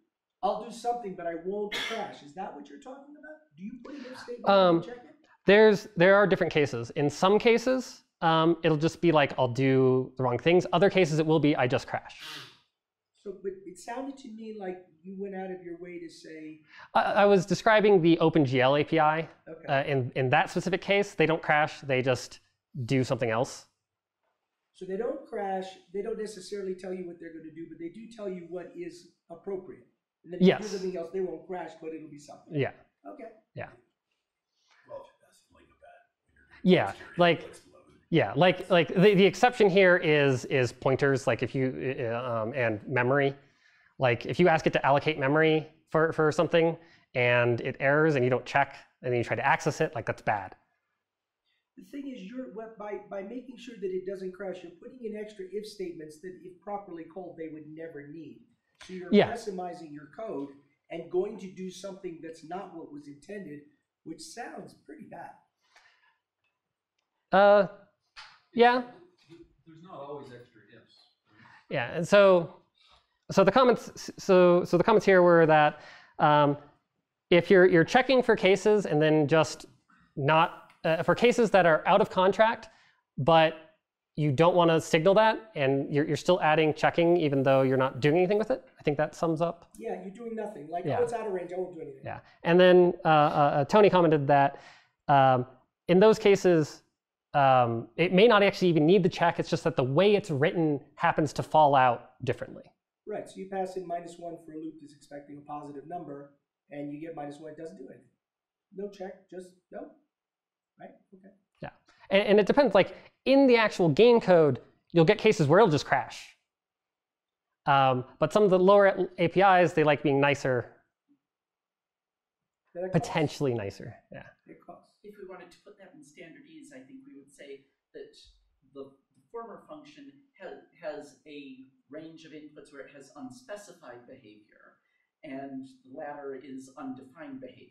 I'll do something, but I won't crash. Is that what you're talking about? Do you put if statement Um, check it? There's there are different cases. In some cases, um, it'll just be like I'll do the wrong things. Other cases, it will be I just crash. So, but it sounded to me like you went out of your way to say, I, I was describing the OpenGL API. okay, Uh, in in that specific case, they don't crash. They just do something else. so they don't crash. They don't necessarily tell you what they're going to do, but they do tell you what is appropriate. And then if you do Yes. something else, they won't crash, but it'll be something. Yeah. Okay. Yeah. Well, if you pass in like a bad. Yeah. Like it's loaded. Yeah. Like like the, the exception here is is pointers. Like if you uh, um, and memory. Like if you ask it to allocate memory for for something and it errors and you don't check and then you try to access it, like that's bad. The thing is, you're by by making sure that it doesn't crash, you're putting in extra if statements that, if properly called, they would never need. So you're Yeah. your code and going to do something that's not what was intended, which sounds pretty bad. Uh, yeah. There's not always extra ifs. Yeah, and so so the comments so so the comments here were that um, if you're you're checking for cases and then just not uh, for cases that are out of contract, but you don't want to signal that, and you're you're still adding checking even though you're not doing anything with it. I think that sums up. Yeah, you're doing nothing. Like, Yeah. oh, it's out of range. I won't do anything. Yeah, and then uh, uh, Tony commented that um, in those cases. Um, it may not actually even need the check. It's just that the way it's written happens to fall out differently. Right. So you pass in minus one for a loop that's expecting a positive number, and you get minus one. It doesn't do anything. No check. Just no. Right. Okay. And, and it depends, like in the actual game code, you'll get cases where it'll just crash. Um, but some of the lower APIs, they like being nicer, Then it costs. potentially nicer. Yeah. If we wanted to put that in standard ease, I think we would say that the the former function has, has a range of inputs where it has unspecified behavior, and the latter is undefined behavior.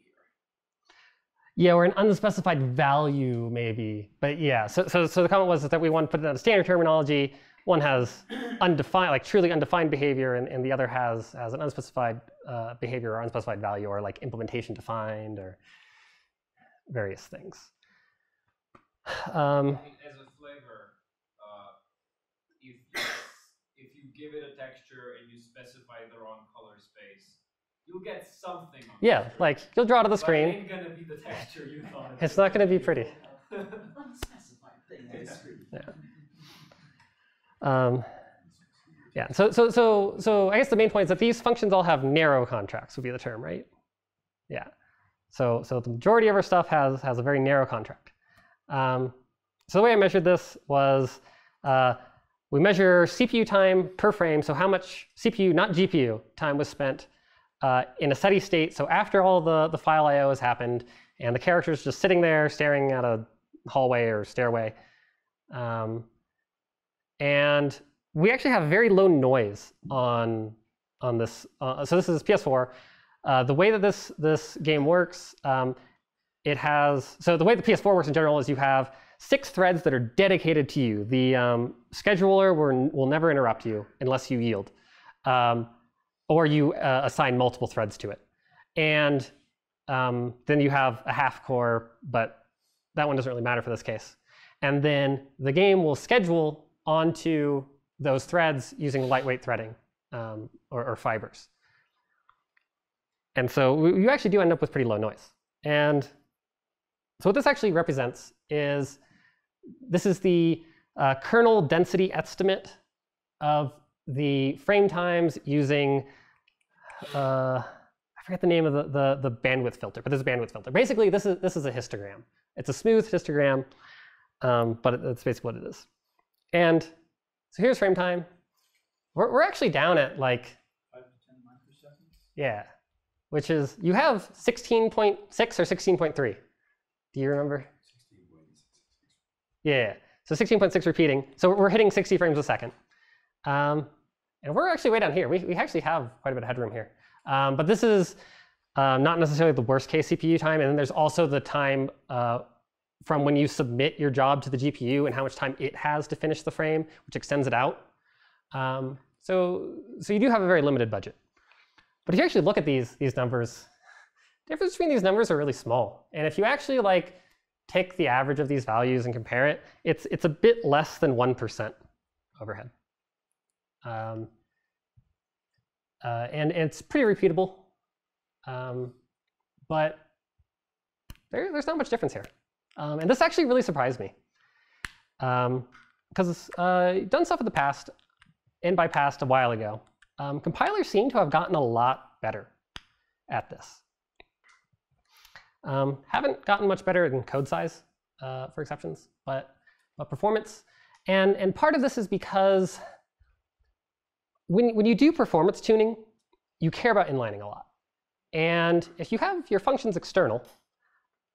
Yeah, or an unspecified value maybe. But yeah, so, so, so the comment was that we want to put it in a standard terminology. One has undefined, like truly undefined behavior, and, and the other has, has an unspecified uh, behavior or unspecified value, or like implementation defined, or various things. Um, as a flavor, uh, if you, if you give it a texture and you specify the wrong color space, you'll get something. On yeah, texture. like you'll draw to the But it screen. ain't gonna be the texture you thought. It's not going to be pretty. Unspecified thing on the screen. Um, yeah, so, so, so, so I guess the main point is that these functions all have narrow contracts would be the term, right? Yeah. So, so the majority of our stuff has, has a very narrow contract. Um, so the way I measured this was uh, we measure CPU time per frame, so how much CPU, not GPU, time was spent uh, in a steady state. So after all the, the file I.O. has happened, and the character's just sitting there staring at a hallway or stairway. Um, and we actually have very low noise on, on this. Uh, so this is PS4. Uh, the way that this, this game works, um, it has, so the way the PS4 works in general is you have six threads that are dedicated to you. The um, scheduler will, will never interrupt you unless you yield. Um, or you uh, assign multiple threads to it. And um, then you have a half core, but that one doesn't really matter for this case. And then the game will schedule onto those threads using lightweight threading um, or, or, fibers. And so you actually do end up with pretty low noise. And so what this actually represents is this is the uh, kernel density estimate of the frame times using uh, I forget the name of the, the, the bandwidth filter, but this is a bandwidth filter. Basically, this is, this is a histogram. It's a smooth histogram, um, but that's basically what it is. And so here's frame time. We're, we're actually down at like, yeah, which is, you have 16.6 or 16.3. Do you remember? Yeah, so 16.6 repeating. So we're hitting 60 frames a second. Um, and we're actually way down here. We, we actually have quite a bit of headroom here. Um, but this is uh, not necessarily the worst case CPU time. And then there's also the time uh, from when you submit your job to the GPU and how much time it has to finish the frame, which extends it out. Um, so, so you do have a very limited budget. But if you actually look at these, these numbers, the difference between these numbers are really small. And if you actually like take the average of these values and compare it, it's, it's a bit less than 1% overhead. Um, uh, and, it's pretty repeatable. Um, but there, there's not much difference here. Um, and this actually really surprised me. Because um, uh, done stuff in the past, and by past a while ago, um, compilers seem to have gotten a lot better at this. Um, haven't gotten much better in code size uh, for exceptions, but, but performance. And, and part of this is because when, when you do performance tuning, you care about inlining a lot. And if you have your functions external,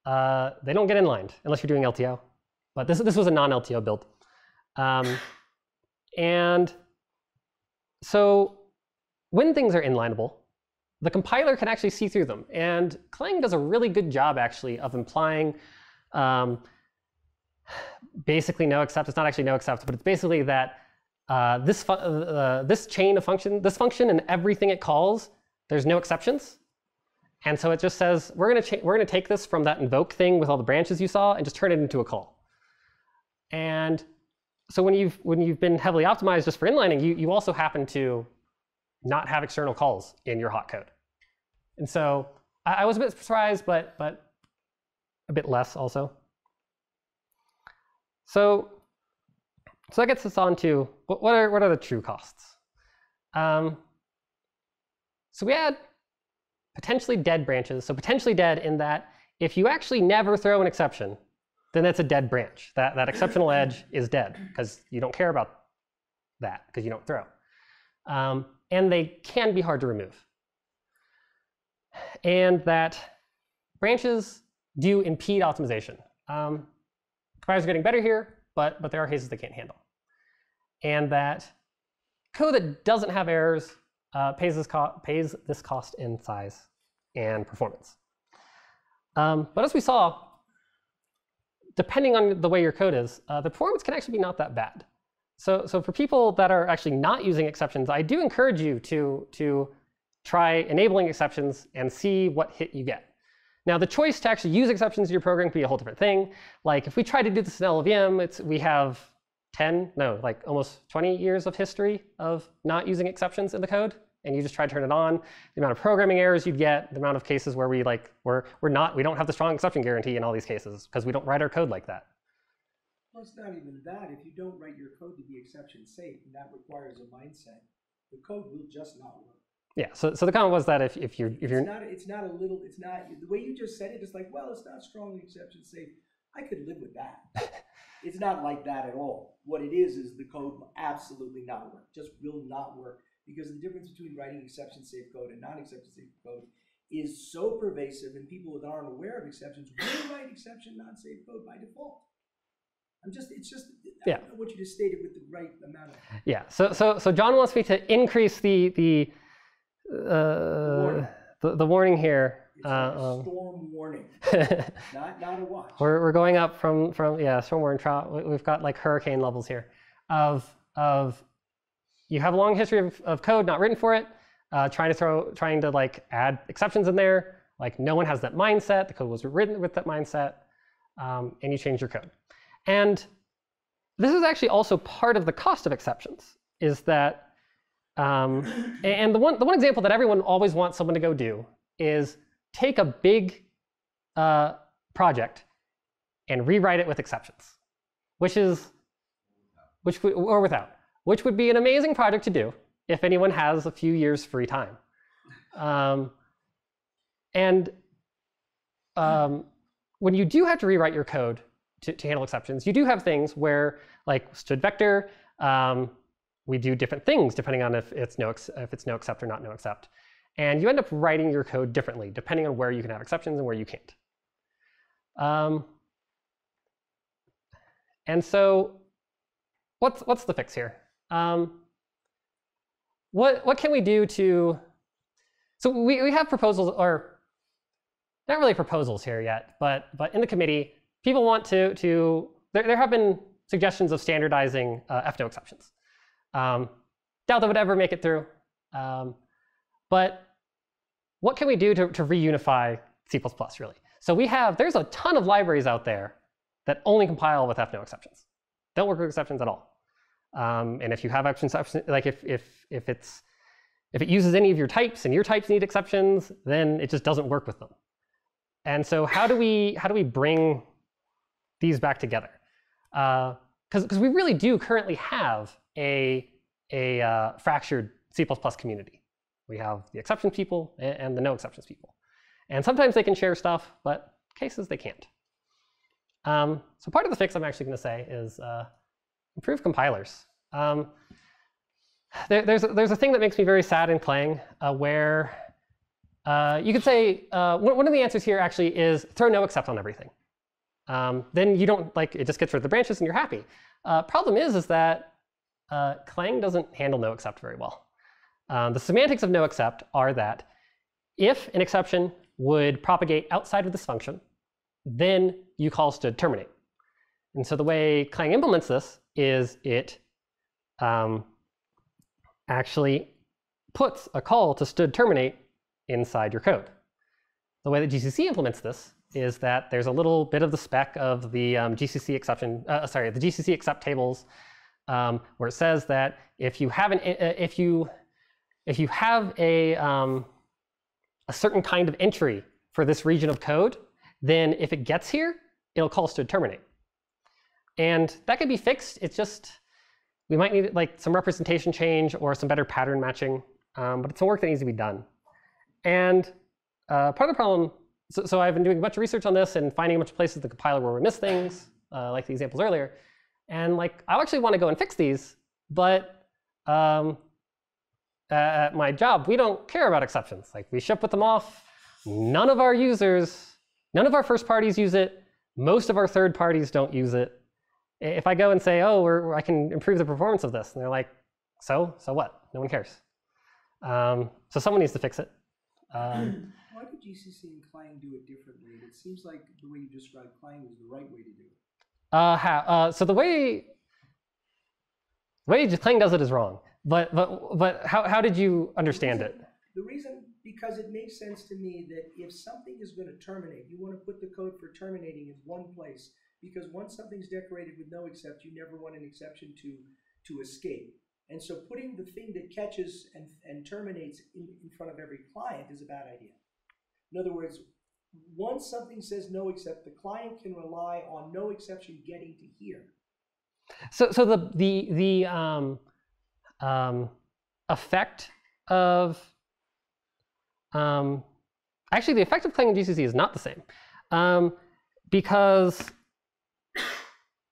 uh, they don't get inlined unless you're doing LTO. But this, this was a non-LTO build. Um, and so when things are inlineable, the compiler can actually see through them. And Clang does a really good job, actually, of implying um, basically no except. It's not actually no except, but it's basically that uh, this, uh, this chain of function, this function and everything it calls, there's no exceptions. And so it just says, we're going to we're going to take this from that invoke thing with all the branches you saw and just turn it into a call. And so when you've, when you've been heavily optimized just for inlining, you, you also happen to not have external calls in your hot code. And so I, I was a bit surprised, but, but a bit less also. So so that gets us on to what are, what are the true costs? Um, so we had potentially dead branches. So potentially dead in that if you actually never throw an exception, then that's a dead branch. That, that exceptional edge is dead because you don't care about that because you don't throw. Um, and they can be hard to remove. And that branches do impede optimization. Um, compilers are getting better here, but, but there are cases they can't handle. And that code that doesn't have errors uh, pays, this pays this cost in size and performance. Um, but as we saw, depending on the way your code is, uh, the performance can actually be not that bad. So, so for people that are actually not using exceptions, I do encourage you to, to try enabling exceptions and see what hit you get. Now, the choice to actually use exceptions in your program can be a whole different thing. Like if we try to do this in LLVM, it's, we have 10, no, like almost 20 years of history of not using exceptions in the code, and you just try to turn it on, the amount of programming errors you'd get, the amount of cases where we like, we're, we're not, we don't have the strong exception guarantee in all these cases because we don't write our code like that. Well, it's not even that. If you don't write your code to be exception safe, and that requires a mindset, the code will just not work. Yeah, so, so the comment was that if, if you're if you're it's not it's not a little it's not the way you just said it. it is like well it's not strongly exception safe. I could live with that. It's not like that at all. What it is is the code will absolutely not work. Just will not work because the difference between writing exception safe code and non-exception safe code is so pervasive, and people that aren't aware of exceptions will write exception non-safe code by default. I'm just, it's just, Yeah. I want you to state it with the right amount of Yeah. So so so John wants me to increase the the uh, warning. the, the warning here. It's like Uh, storm warning, um, not not a watch. we're we're going up from from yeah storm warning trout. We've got like hurricane levels here of of you have a long history of, of code not written for it, uh, trying to throw trying to like add exceptions in there. Like no one has that mindset. The code was written with that mindset, um, and you change your code. And this is actually also part of the cost of exceptions. Is that um, and the one the one example that everyone always wants someone to go do is take a big uh, project and rewrite it with exceptions, which is which or without, which would be an amazing project to do if anyone has a few years free time. Um, and um, when you do have to rewrite your code to, to handle exceptions, you do have things where, like std vector, um, we do different things depending on if it's no if it's no except or not no except, and you end up writing your code differently depending on where you can have exceptions and where you can't. Um, and so, what's what's the fix here? Um, what what can we do to? So we we have proposals or not really proposals here yet, but but in the committee, people want to to there there have been suggestions of standardizing uh, FNO exceptions. Um, doubt that would ever make it through, um, but what can we do to, to reunify C++ really? So we have there's a ton of libraries out there that only compile with FNO exceptions. Don't work with exceptions at all. Um, and if you have exceptions, like if if if it's if it uses any of your types and your types need exceptions, then it just doesn't work with them. And so how do we how do we bring these back together? Because because we really do currently have a a uh, fractured C++ community. We have the exceptions people and the no exceptions people. And sometimes they can share stuff, but cases they can't. Um, so part of the fix I'm actually going to say is uh, improve compilers. Um, there, there's, a, there's a thing that makes me very sad in Clang uh, where uh, you could say uh, one, one of the answers here actually is throw no except on everything. Um, then you don't like it just gets rid of the branches and you're happy. Uh, problem is is that uh, Clang doesn't handle no except very well. Um, the semantics of no except are that if an exception would propagate outside of this function, then you call std terminate. And so the way Clang implements this is it um, actually puts a call to std terminate inside your code. The way that GCC implements this is that there's a little bit of the spec of the um, GCC exception, uh, sorry, the GCC except tables, um, where it says that if you have an, uh, if you, if you have a, um, a certain kind of entry for this region of code, then if it gets here, it'll call std terminate. And that can be fixed. It's just, we might need like some representation change or some better pattern matching, um, but it's some work that needs to be done. And uh, part of the problem, so, so, I've been doing a bunch of research on this and finding a bunch of places in the compiler where we miss things, uh, like the examples earlier. And like, I actually want to go and fix these, but um, at my job, we don't care about exceptions. Like we ship with them off. None of our users, none of our first parties use it. Most of our third parties don't use it. If I go and say, oh, I can improve the performance of this, and they're like, so, so what? No one cares. Um, so someone needs to fix it. Um, Why did GCC and Clang do it differently? It seems like the way you described Clang was the right way to do it. uh, how, uh, so the way, the way Clang does it is wrong. But, but, but how, how did you understand it? The reason, because it makes sense to me that if something is going to terminate, you want to put the code for terminating in one place. Because once something's decorated with no except, you never want an exception to, to escape. And so putting the thing that catches and, and terminates in, in front of every client is a bad idea. In other words, once something says no except, the client can rely on no exception getting to here. So, so the the the um, um, effect of um, actually the effect of Clang and GCC is not the same um, because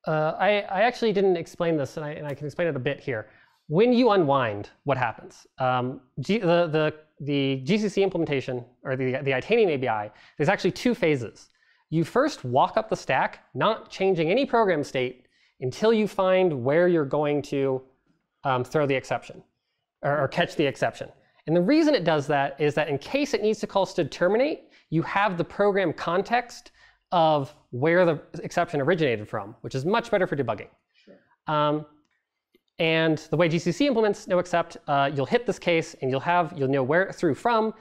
Uh, I, I actually didn't explain this, and I, and I can explain it a bit here. When you unwind, what happens? Um, G, the, the, the GCC implementation, or the, the Itanium ABI, there's actually two phases. You first walk up the stack, not changing any program state until you find where you're going to um, throw the exception, or, or catch the exception. And the reason it does that is that in case it needs to call std terminate, you have the program context of where the exception originated from, which is much better for debugging. Sure. Um, and the way GCC implements no except, uh, you'll hit this case and you'll have you'll know where it threw from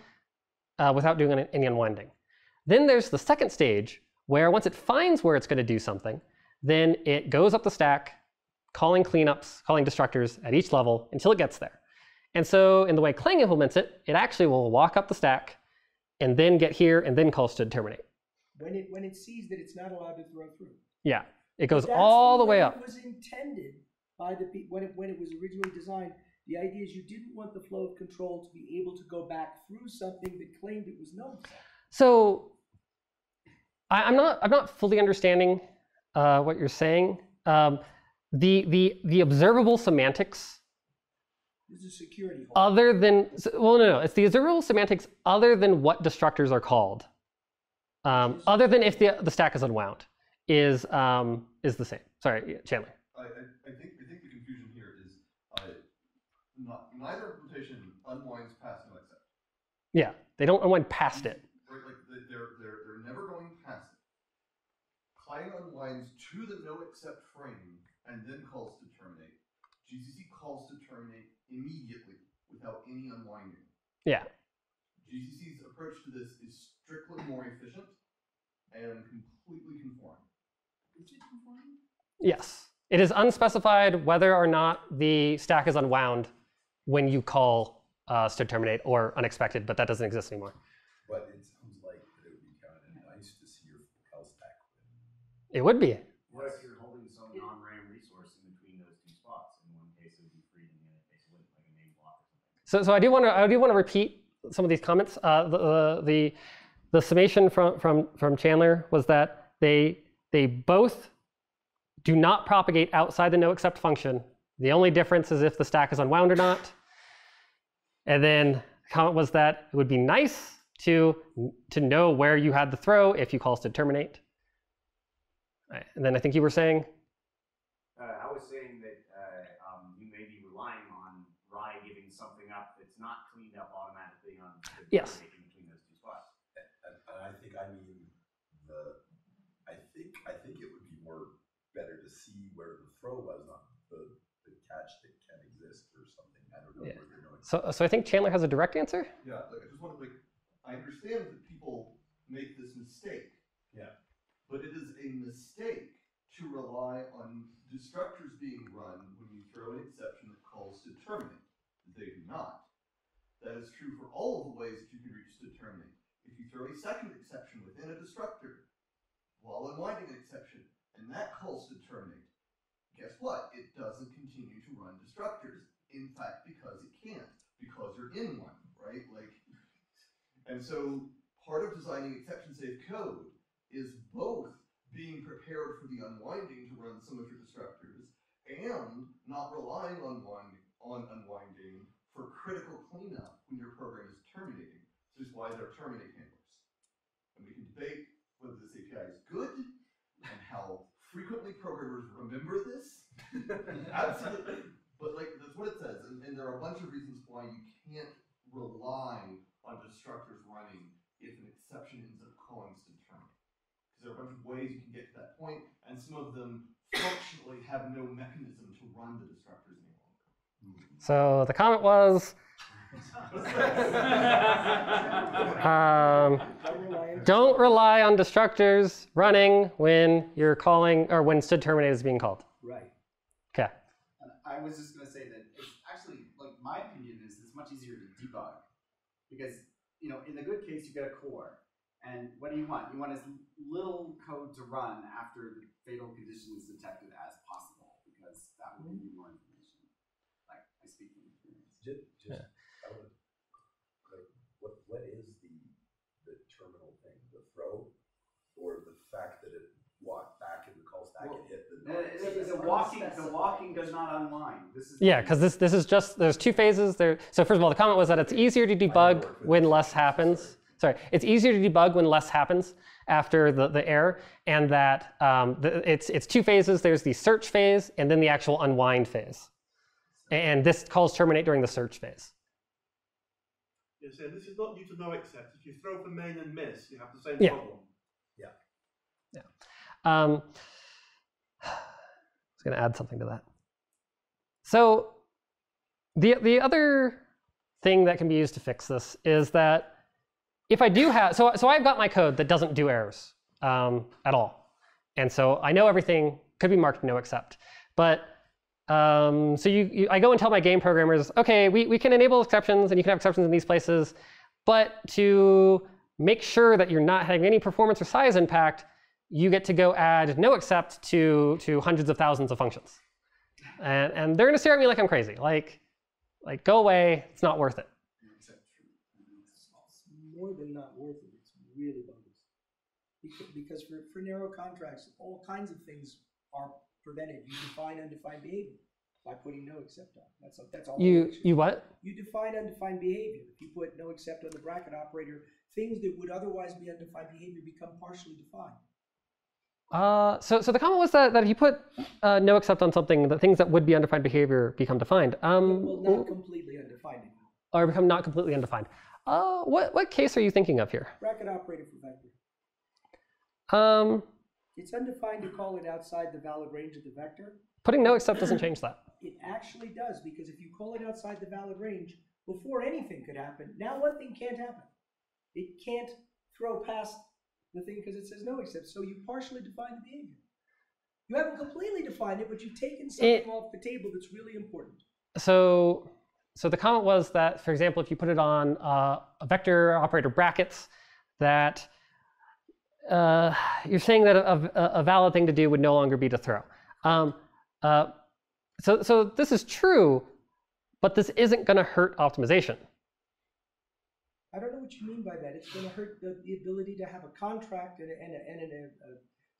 uh, without doing any, unwinding. Then there's the second stage where once it finds where it's going to do something, then it goes up the stack, calling cleanups, calling destructors at each level until it gets there. And so in the way Clang implements it, it actually will walk up the stack and then get here and then call std terminate. When it, when it sees that it's not allowed to throw through. Yeah, it goes all the way It up. was intended by the, pe- when it, when it was originally designed. The idea is you didn't want the flow of control to be able to go back through something that claimed it was known. So I, I'm not I'm not fully understanding uh, what you're saying. Um, the the the observable semantics This is security hole. other than well no no it's the observable semantics other than what destructors are called um, other than if the the stack is unwound is um, is the same sorry yeah, chandler I, I, I think I think the confusion here is uh, not, neither implementation unwinds past no except. yeah they don't unwind past it Right, like they- they're they're they're never going past it. Clang unwinds to the no except frame and then calls to terminate. GCC calls to terminate immediately without any unwinding. yeah GCC's approach to this is strictly more efficient and completely conform. Is it conforming? yes it is unspecified whether or not the stack is unwound when you call uh, std terminate or unexpected but that doesn't exist anymore But it sounds like that it would be kind of nice to see your call stack. it would be What if you're holding some non-RAM resource in between those two spots? In one case it would be freed, and in the other case it wouldn't, like a name block or something. So, so I do want to I do want to repeat some of these comments. Uh, the, the the the summation from from from Chandler was that they they both do not propagate outside the no except function. The only difference is if the stack is unwound or not. And then the comment was that it would be nice to to know where you had the throw if you call std terminate. Right, And then I think you were saying Uh, I was saying that uh, um, you may be relying on RAII giving something up that's not cleaned up automatically on the Yes. between those two spots. And, and I think I mean the. I think I think it would be more better to see where the throw was, not the, the catch that can exist or something. I don't know Yeah. where they're going. So. So I think Chandler has a direct answer. Yeah, like I just want to like I understand that people make this mistake. Yeah. But it is a mistake to rely on destructors being run when you throw an exception that calls to terminate. They do not. That is true for all of the ways that you can reach to terminate. If you throw a second exception within a destructor while unwinding an exception, and that calls to terminate, guess what? It doesn't continue to run destructors. In fact, because it can't, because you're in one, right? Like, and so part of designing exception safe code is both being prepared for the unwinding to run some of your destructors and not relying on one on unwinding for critical cleanup when your program is terminating, which is why there are terminate handlers. And we can debate whether this API is good and how frequently programmers remember this. Absolutely. But like that's what it says, and, and there are a bunch of reasons why you can't rely on destructors running if an exception ends up calling to terminate. Because there are a bunch of ways you can get to that point, and some of them functionally have no mechanism to run the destructors any longer. So the comment was. Um, Don't rely on- don't rely on destructors running when you're calling or when std terminate is being called. Right. Okay. And I was just gonna say that it's actually like my opinion is it's much easier to debug because you know in the good case you get a core, and what do you want? You want as little code to run after the fatal condition is detected as possible because that would give you more information. Like I speak from experience. Just, just I would, like, what what is the the terminal thing? The throw, or the fact that it walked back the call stack that could hit the. Uh. The, the walking, the walking does not unwind. This is. Yeah, because this this is just there's two phases there. So first of all, the comment was that it's easier to debug when less happens. Sorry, it's easier to debug when less happens after the, the error, and that um, the, it's it's two phases. There's the search phase and then the actual unwind phase, and this calls terminate during the search phase. Yes, and this is not due to no except. If you throw for main and miss, you have the same Yeah. problem. Um, I was going to add something to that. So the the other thing that can be used to fix this is that if I do have so so I've got my code that doesn't do errors um, at all, and so I know everything could be marked no except, but um, so you, you I go and tell my game programmers, okay, we, we can enable exceptions and you can have exceptions in these places, but to make sure that you're not having any performance or size impact, you get to go add no except to, to hundreds of thousands of functions. And, and they're going to stare at me like I'm crazy. Like, like, go away. It's not worth it. It's more than not worth it. It's really bogus. Because, because for, for narrow contracts, all kinds of things are prevented. You define undefined behavior by putting no except on. That's all, that's all. You, you what? You define undefined behavior. If you put no except on the bracket operator, things that would otherwise be undefined behavior become partially defined. Uh, so, so the comment was that, that if you put uh, no except on something, the things that would be undefined behavior become defined. Um, Well, not completely undefined. or become not completely undefined. Uh, what, what case are you thinking of here? Bracket operator for vector. Um, It's undefined to call it outside the valid range of the vector. putting no except doesn't change that. It actually does, because if you call it outside the valid range, before anything could happen, now one thing can't happen. It can't throw past the thing because it says no except, so you partially define the behavior. You haven't completely defined it, but you've taken something It- off the table that's really important. So, so the comment was that, for example, if you put it on uh, a vector operator brackets, that uh, you're saying that a, a, a valid thing to do would no longer be to throw. Um, uh, so, so this is true, but this isn't going to hurt optimization. I don't know what you mean by that. It's going to hurt the, the ability to have a contract and, a, and, a, and an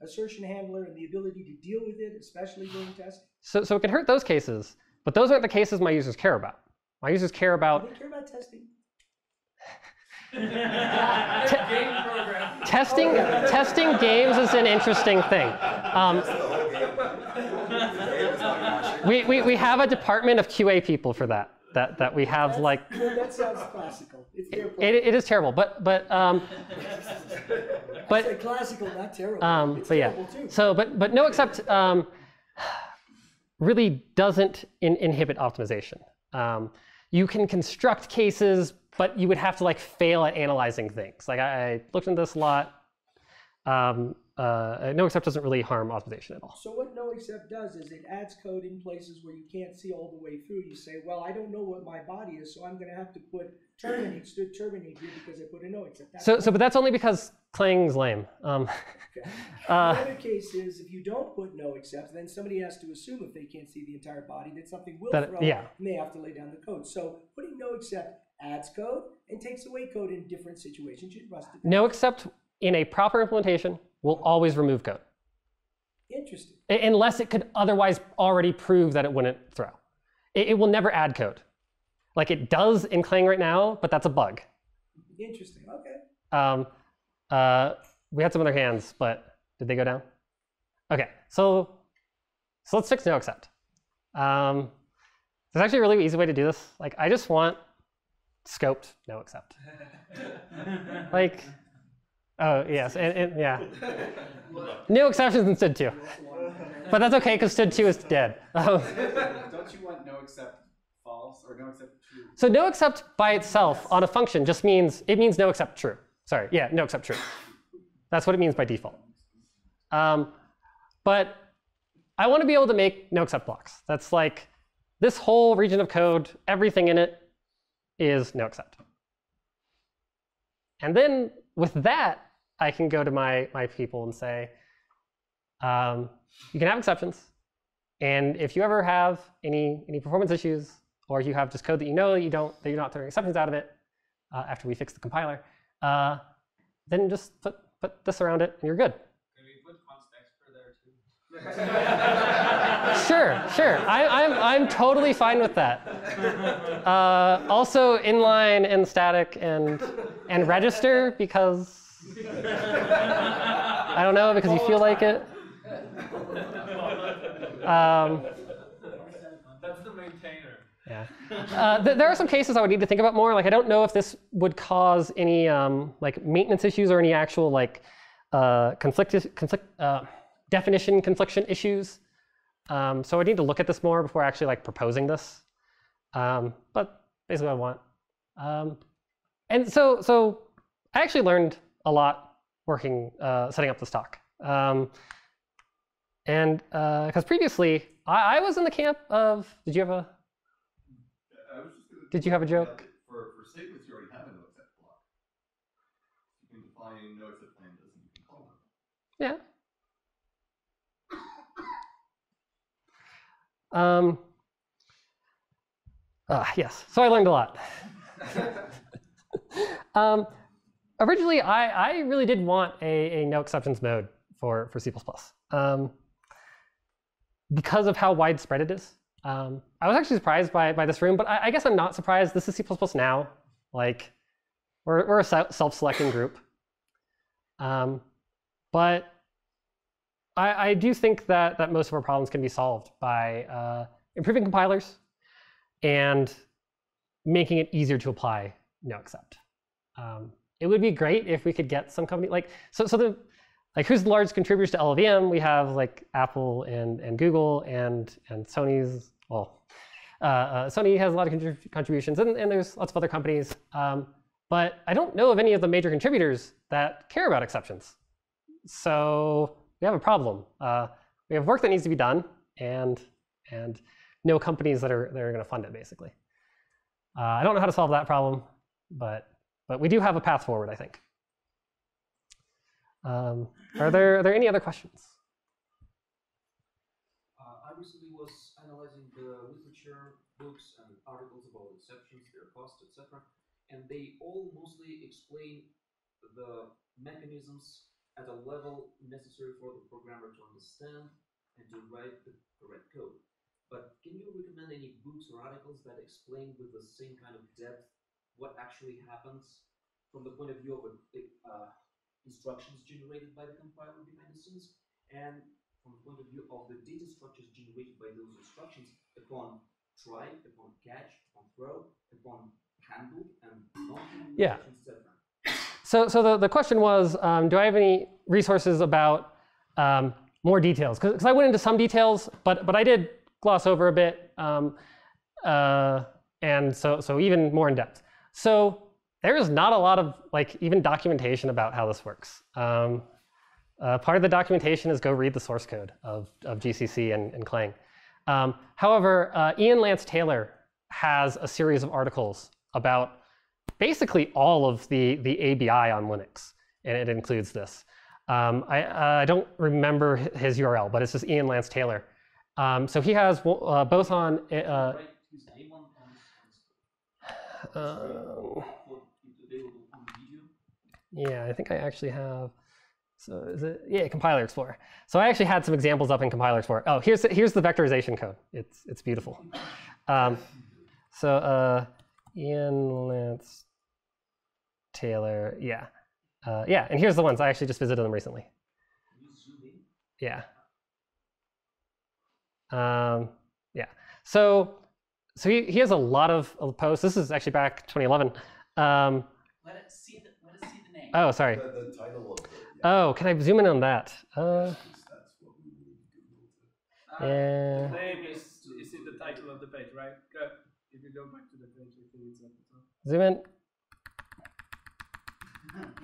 a, assertion handler and the ability to deal with it, especially during testing. So, so it can hurt those cases, but those aren't the cases my users care about. My users care Do about they care about testing? Testing. testing games is an interesting thing. Um, we, we, we have a department of QA people for that. That, that we have like that sounds classical. It's their it, it is terrible, but but um, but say classical, not terrible. um, it's but yeah. too. So but but no except um, really doesn't in, inhibit optimization. Um, you can construct cases, but you would have to like fail at analyzing things. Like I, I looked into this a lot. Um, uh, no except doesn't really harm optimization at all. So what no except does is it adds code in places where you can't see all the way through. You say, well, I don't know what my body is, so I'm going to have to put terminate std terminate here because I put a no except. That's So so but that's only because Clang's lame. Um, Okay. uh, the other case is if you don't put no except, then somebody has to assume if they can't see the entire body that something will That- throw, yeah. and they have to lay down the code. So putting no except adds code and takes away code in different situations. Rust it. no except in a proper implementation will always remove code. Interesting. Unless it could otherwise already prove that it wouldn't throw. It, it will never add code. Like it does in Clang right now, but that's a bug. Interesting. Okay. Um, uh, we had some other hands, but did they go down? Okay, so so let's fix no except. Um, there's actually a really easy way to do this. Like I just want scoped no except. like, oh yes, and, and yeah, no exceptions in std two. But that's okay because std two is dead. Um, Don't you want no except false or no except true? So no except by itself on a function just means it means no except true. Sorry, yeah, no except true. That's what it means by default. Um, but I want to be able to make no except blocks. That's like this whole region of code, everything in it is no except. And then with that, I can go to my, my people and say, um, you can have exceptions. And if you ever have any, any performance issues, or you have just code that you know that you don't that you're not throwing exceptions out of it uh, after we fix the compiler, uh, then just put put this around it and you're good. Can we put const there too? Sure, sure. I, I'm, I'm totally fine with that. Uh, also, inline and static and, and register because I don't know, because you feel like it. Um, That's the maintainer. yeah. Uh, th- there are some cases I would need to think about more. Like, I don't know if this would cause any um, like maintenance issues or any actual like uh, conflict, conflict uh, definition confliction issues. Um, so I need to look at this more before actually like proposing this. Um, but basically, what I want. Um, and so, so I actually learned a lot working, uh, setting up this talk. Um, and because previously I, I was in the camp of. Did you have a? I was just gonna Did you have a joke? For, for statements, you already have a no except block. You can define no except lambdas and you can call them. Yeah. Um, ah, yes, so I learned a lot. um, originally, I, I really did want a, a no exceptions mode for, for C++. Um, because of how widespread it is. Um, I was actually surprised by, by this room, but I, I guess I'm not surprised. This is C++ now. Like, we're, we're a self-selecting group. Um, but I, I do think that, that most of our problems can be solved by uh, improving compilers and making it easier to apply no except. Um, it would be great if we could get some company like so so the like who's the largest contributors to LLVM? We have like Apple and and Google and and Sony's well uh, uh, Sony has a lot of contrib- contributions and, and there's lots of other companies. Um, but I don't know of any of the major contributors that care about exceptions. So we have a problem. Uh, we have work that needs to be done, and and no companies that are that are going to fund it basically. Uh, I don't know how to solve that problem, but but we do have a path forward, I think. Um, are there are there any other questions? Uh, I recently was analyzing the literature, books, and articles about exceptions, their cost, etc., and they all mostly explain the mechanisms at a level necessary for the programmer to understand and to write the correct code. But can you recommend any books or articles that explain with the same kind of depth what actually happens from the point of view of uh, instructions generated by the compiler behind the scenes and from the point of view of the data structures generated by those instructions upon try, upon catch, upon throw, upon handle and non-handle Yeah. So, so the, the question was, um, do I have any resources about um, more details? Because I went into some details, but, but I did gloss over a bit, um, uh, and so, so even more in depth. So there is not a lot of like even documentation about how this works. Um, uh, part of the documentation is go read the source code of, of GCC and, and Clang. Um, however, uh, Ian Lance Taylor has a series of articles about basically all of the, the ABI on Linux, and it includes this. Um, I, uh, I don't remember his URL, but it's just Ian Lance Taylor. Um, so he has uh, both on. Uh, Write his name on, on, video. yeah, I think I actually have. So is it? Yeah, Compiler Explorer. So I actually had some examples up in Compiler Explorer. Oh, here's the, here's the vectorization code. It's it's beautiful. Um, so uh, Ian Lance Taylor. Yeah, uh, yeah, and here's the ones I actually just visited them recently. Yeah. Um, yeah. So, so he, he has a lot of, of posts. This is actually back 2011. Um, Let it see the, let us see the name. oh, sorry. The, the title of the, yeah, Oh, can I zoom in on that? Uh, that's what we need Google to. yeah. The name is, is in the title of the page, right? Go, if you go back to the page, I think it's at the top. Zoom in.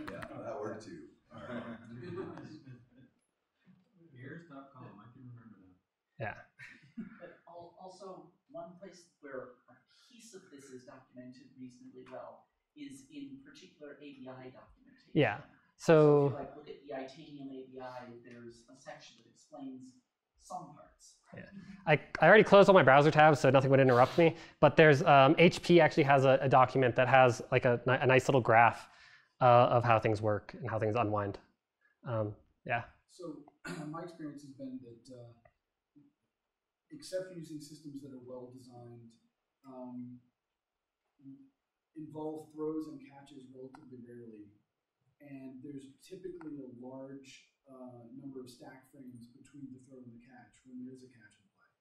Yeah, that worked too. All right. Here's.com, I can remember that. Yeah. But al- also, one place where a piece of this is documented reasonably well is in particular ABI documentation. Yeah. So So if you like look at the Itanium ABI, there's a section that explains some parts. Yeah. I, I already closed all my browser tabs, so nothing would interrupt me. But there's um, HP actually has a, a document that has like a, a nice little graph uh, of how things work and how things unwind. Um, yeah. So my experience has been that uh, exception using systems that are well designed um, involve throws and catches relatively rarely, and there's typically a large uh, number of stack frames between the throw and the catch when there is a catch in play.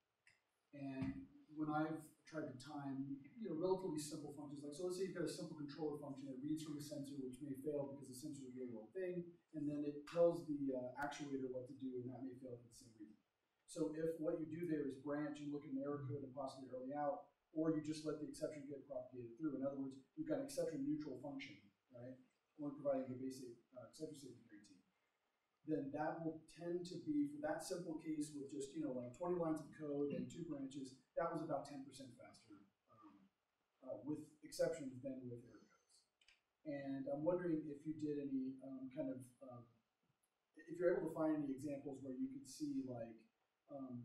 And when I've tried to time, you know, relatively simple functions, like so let's say you've got a simple controller function that reads from a sensor, which may fail because the sensor is a really old thing, and then it tells the uh, actuator what to do, and that may fail for the same reason. So if what you do there is branch and look at an error code and possibly early out, or you just let the exception get propagated through. In other words, you've got an exception neutral function, right? Only providing the basic uh, exception statement guarantee. Then that will tend to be for that simple case with just you know like 20 lines of code and two branches. That was about 10% faster um, uh, with exceptions than with error codes. And I'm wondering if you did any um, kind of um, if you're able to find any examples where you could see like um,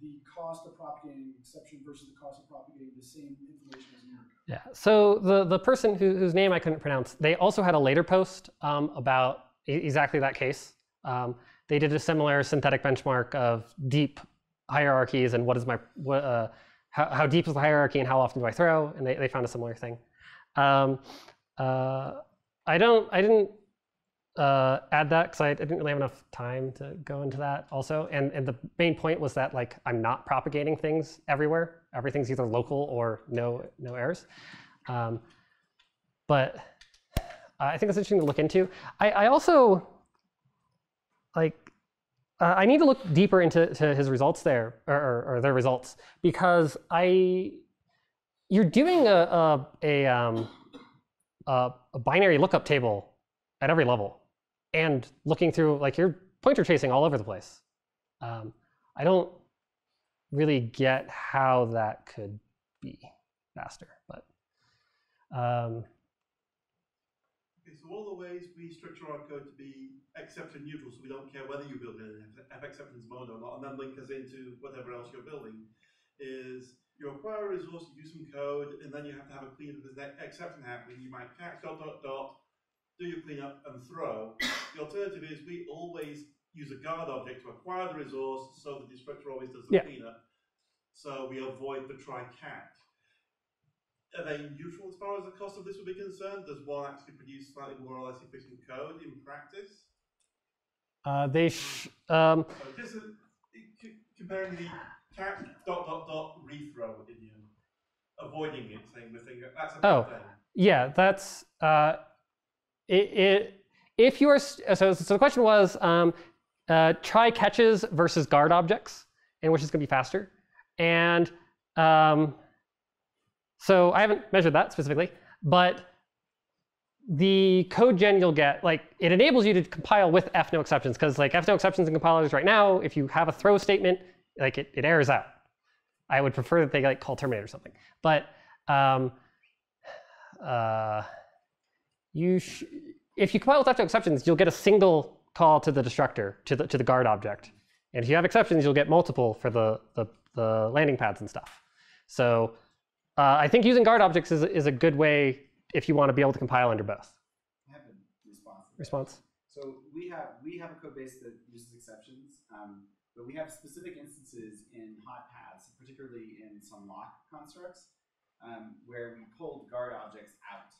the cost of propagating exception versus the cost of propagating the same information as code. Yeah. So the the person who, whose name I couldn't pronounce, they also had a later post um, about exactly that case. Um, they did a similar synthetic benchmark of deep hierarchies and what is my what, uh, how, how deep is the hierarchy and how often do I throw, and they, they found a similar thing. Um, uh, I don't I didn't uh, add that because I, I didn't really have enough time to go into that also. And, and the main point was that like I'm not propagating things everywhere. Everything's either local or no no errors. Um, but I think it's interesting to look into. I, I also like uh, I need to look deeper into to his results there or, or, or their results because I you're doing a a, a, um, a, a binary lookup table at every level and looking through like you're pointer chasing all over the place. Um, I don't really get how that could be faster, but um, Okay, so all the ways we structure our code to be exception neutral, so we don't care whether you build in an F exceptions mode or not, and then link us into whatever else you're building, is you acquire a resource, you do some code, and then you have to have a clean if there's an exception happening. You might catch dot dot dot, do your cleanup and throw. The alternative is we always use a guard object to acquire the resource so the destructor always does the Yeah. cleanup. So we avoid the try catch. Are they neutral as far as the cost of this would be concerned? Does one actually produce slightly more or less efficient code in practice? uh, they sh- um, So this is c- comparing the catch dot dot dot rethrow idiom, avoiding it, saying the thing that's a bad Oh, thing. yeah, that's uh, it, it. If you are so, so the question was um, uh, try catches versus guard objects, and which is going to be faster. And um, so I haven't measured that specifically, but the code gen you'll get, like it enables you to compile with f no exceptions because like f no exceptions in compilers right now, if you have a throw statement, like it, it errors out. I would prefer that they like call terminate or something, but um, uh, you sh- if you compile with left exceptions, you'll get a single call to the destructor to the to the guard object, and if you have exceptions, you'll get multiple for the the, the landing pads and stuff. So uh, I think using guard objects is is a good way if you want to be able to compile under both. I have a response. Response. So we have we have a code base that uses exceptions, um, but we have specific instances in hot paths, particularly in some lock constructs, um, where we pulled guard objects out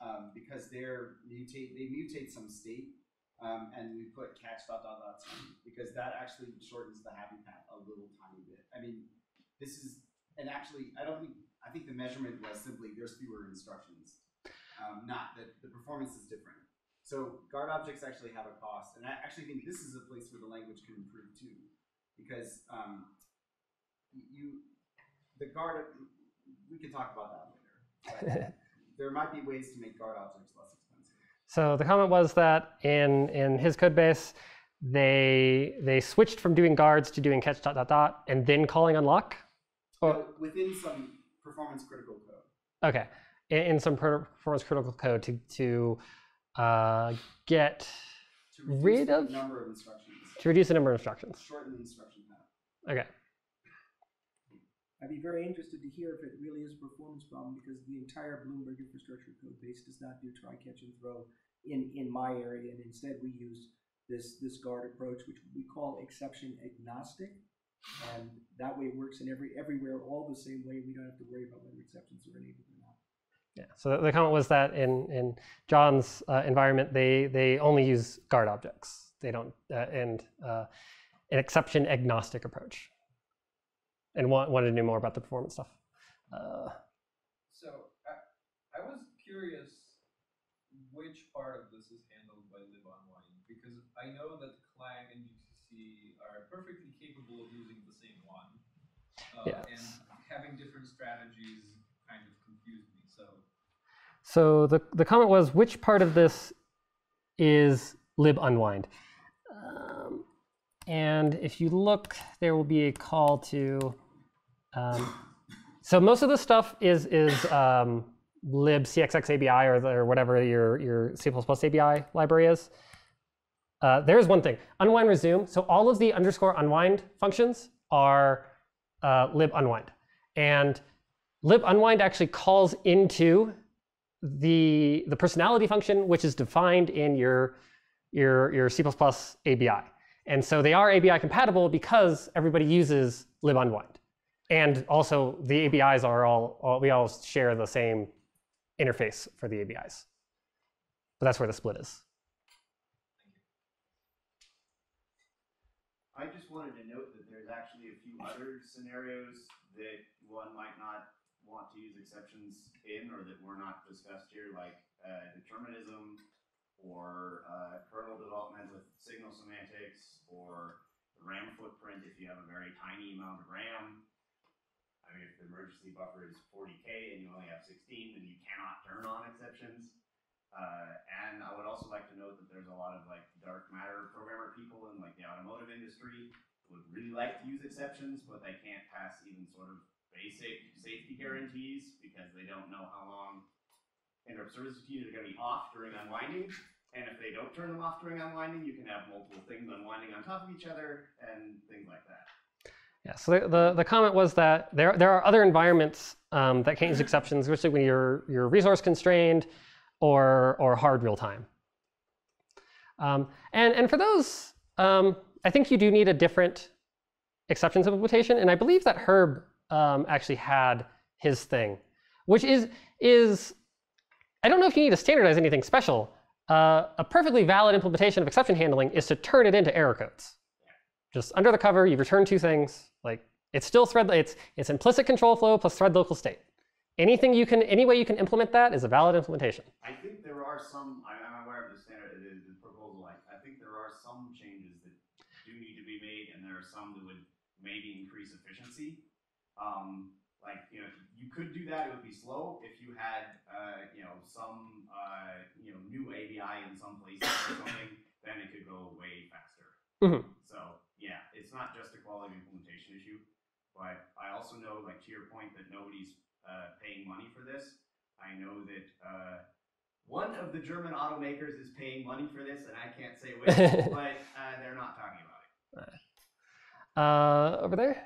um, because they're mutate they mutate some state, um, and we put catch dot dot dot because that actually shortens the happy path a little tiny bit. I mean, this is and actually I don't think I think the measurement was simply there's fewer instructions, um, not that the performance is different. So guard objects actually have a cost, and I actually think this is a place where the language can improve too, because um, you the guard we can talk about that later. But there might be ways to make guard objects less expensive. So the comment was that in in his code base, they they switched from doing guards to doing catch dot dot dot and then calling unlock. Or within some performance critical code. okay, in, in some performance critical code to to uh, get To rid the of number of instructions. to reduce the number of instructions. Shorten the instruction path. Okay. I'd be very interested to hear if it really is a performance problem because the entire Bloomberg infrastructure code base does not do try, catch, and throw in, in my area, and instead we use this, this guard approach, which we call exception agnostic. And that way it works in every, everywhere all the same way. We don't have to worry about whether exceptions are enabled or not. Yeah. So the- comment was that in in John's uh, environment, they they only use guard objects. They don't uh, and uh, an exception agnostic approach. And want, wanted to know more about the performance stuff. Uh, So I, I was curious which part of this is handled by libunwind because I know that Clang and GCC are perfectly capable of using the same one, uh, Yes. and having different strategies kind of confused me. So So the, the comment was, which part of this is lib unwind? Um, and if you look, there will be a call to. Um, so most of the stuff is is um, ABI or, the, or whatever your your C++ ABI library is. Uh, there's one thing: unwind resume. So all of the underscore unwind functions are uh, lib unwind, and lib unwind actually calls into the the personality function, which is defined in your your your C++ ABI. And so they are ABI compatible because everybody uses libunwind. And also the ABIs are all, all we all share the same interface for the ABIs. But that's where the split is. I just wanted to note that there's actually a few other scenarios that one might not want to use exceptions in or that were not discussed here, like uh, determinism or uh, kernel development with signal semantics or RAM footprint if you have a very tiny amount of RAM. I mean, if the emergency buffer is 40K and you only have 16, then you cannot turn on exceptions. Uh, and I would also like to note that there's a lot of like dark matter programmer people in like the automotive industry who would really like to use exceptions, but they can't pass even sort of basic safety guarantees because they don't know how long interrupt service routines are going to be off during unwinding. And if they don't turn them off during unwinding, you can have multiple things unwinding on top of each other and things like that. Yeah, so the, the, the comment was that there, there are other environments um, that can't use exceptions, especially when you're, you're resource constrained or, or hard real time. Um, and, and for those, um, I think you do need a different exceptions implementation. And I believe that Herb um, actually had his thing, which is, is, I don't know if you need to standardize anything special. Uh, a perfectly valid implementation of exception handling is to turn it into error codes. Just under the cover, you return two things. Like it's still thread, it's, it's implicit control flow plus thread local state. Anything you can, any way you can implement that is a valid implementation. I think there are some, I'm aware of the standard, the, proposal, I, I think there are some changes that do need to be made, and there are some that would maybe increase efficiency. Um, like, you know, you could do that, it would be slow if you had, uh, you know, some, uh, you know, new ABI in some places or something, then it could go way faster. Mhm. So, yeah, it's not just a quality implementation issue, but I also know, like, to your point, that nobody's uh, paying money for this. I know that uh, one of the German automakers is paying money for this, and I can't say which, but uh, they're not talking about it. Uh, over there?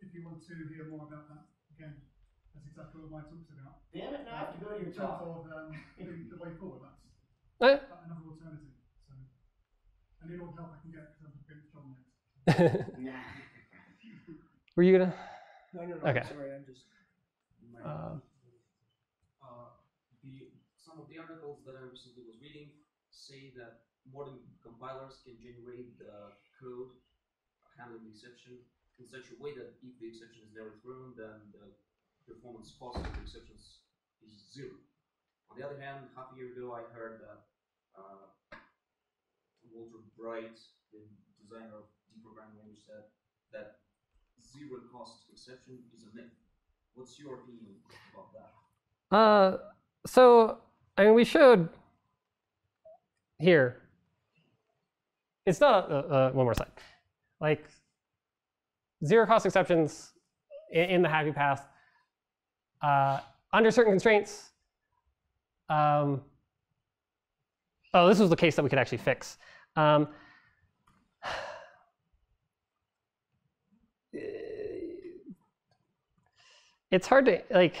If you want to hear more about that, again, that's exactly what my talk's about. Damn it, now I have to go to your In terms talk. of um, the, the way forward, that's Eh. that another alternative. So I need all the help I can get because I'm going to trouble next. Were you gonna? No, no, no, Okay. sorry, I'm just. my- Um, Uh, the, some of the articles that I recently was reading say that modern compilers can generate the code handling the exception in such a way that if the exception is never thrown, then the performance cost of the exceptions is zero. On the other hand, half a year ago, I heard that uh, Walter Bright, the designer of D programming language, said that zero cost exception is a myth. What's your opinion about that? Uh, so I mean, we showed here. It's not uh, uh, one more slide. Like zero cost exceptions in, in the happy path uh, under certain constraints. Um, oh, this was the case that we could actually fix. Um, it's hard to like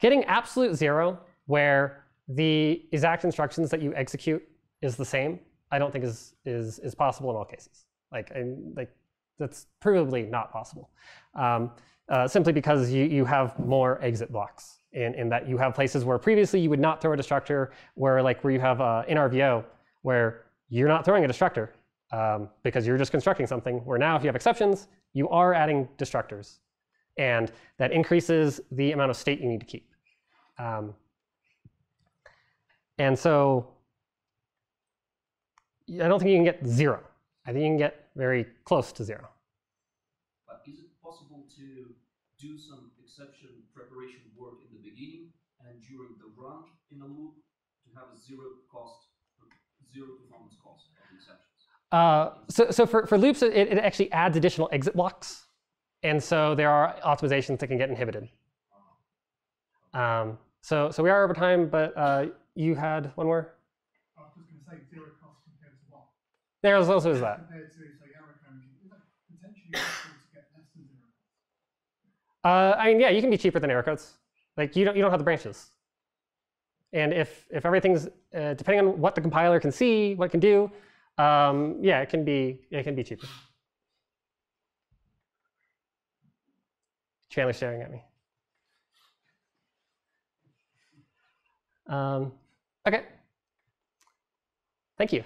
getting absolute zero where the exact instructions that you execute is the same, I don't think is is is possible in all cases. Like I, like that's provably not possible. Um, uh, simply because you, you have more exit blocks in, in that you have places where previously you would not throw a destructor, where like where you have uh, in RVO where you're not throwing a destructor um, because you're just constructing something. Where now if you have exceptions, you are adding destructors, and that increases the amount of state you need to keep. Um, and so I don't think you can get zero. I think you can get very close to zero. But is it possible to do some exception preparation work in the beginning and during the run in a loop to have a zero cost, zero performance cost of the exceptions? Uh, so, so for, for loops, it, it actually adds additional exit blocks. And so there are optimizations that can get inhibited. Um, so, so we are over time, but uh, you had one more? I was just going to say zero cost compared to what? There was also is that. Compared to, say, error code, is that potentially possible to get less than zero? Uh, I mean, yeah, you can be cheaper than error codes. Like you don't, you don't have the branches. And if, if everything's, uh, depending on what the compiler can see, what it can do, um, yeah, it can be, it can be cheaper. Chandler's staring at me. Um, okay. Thank you.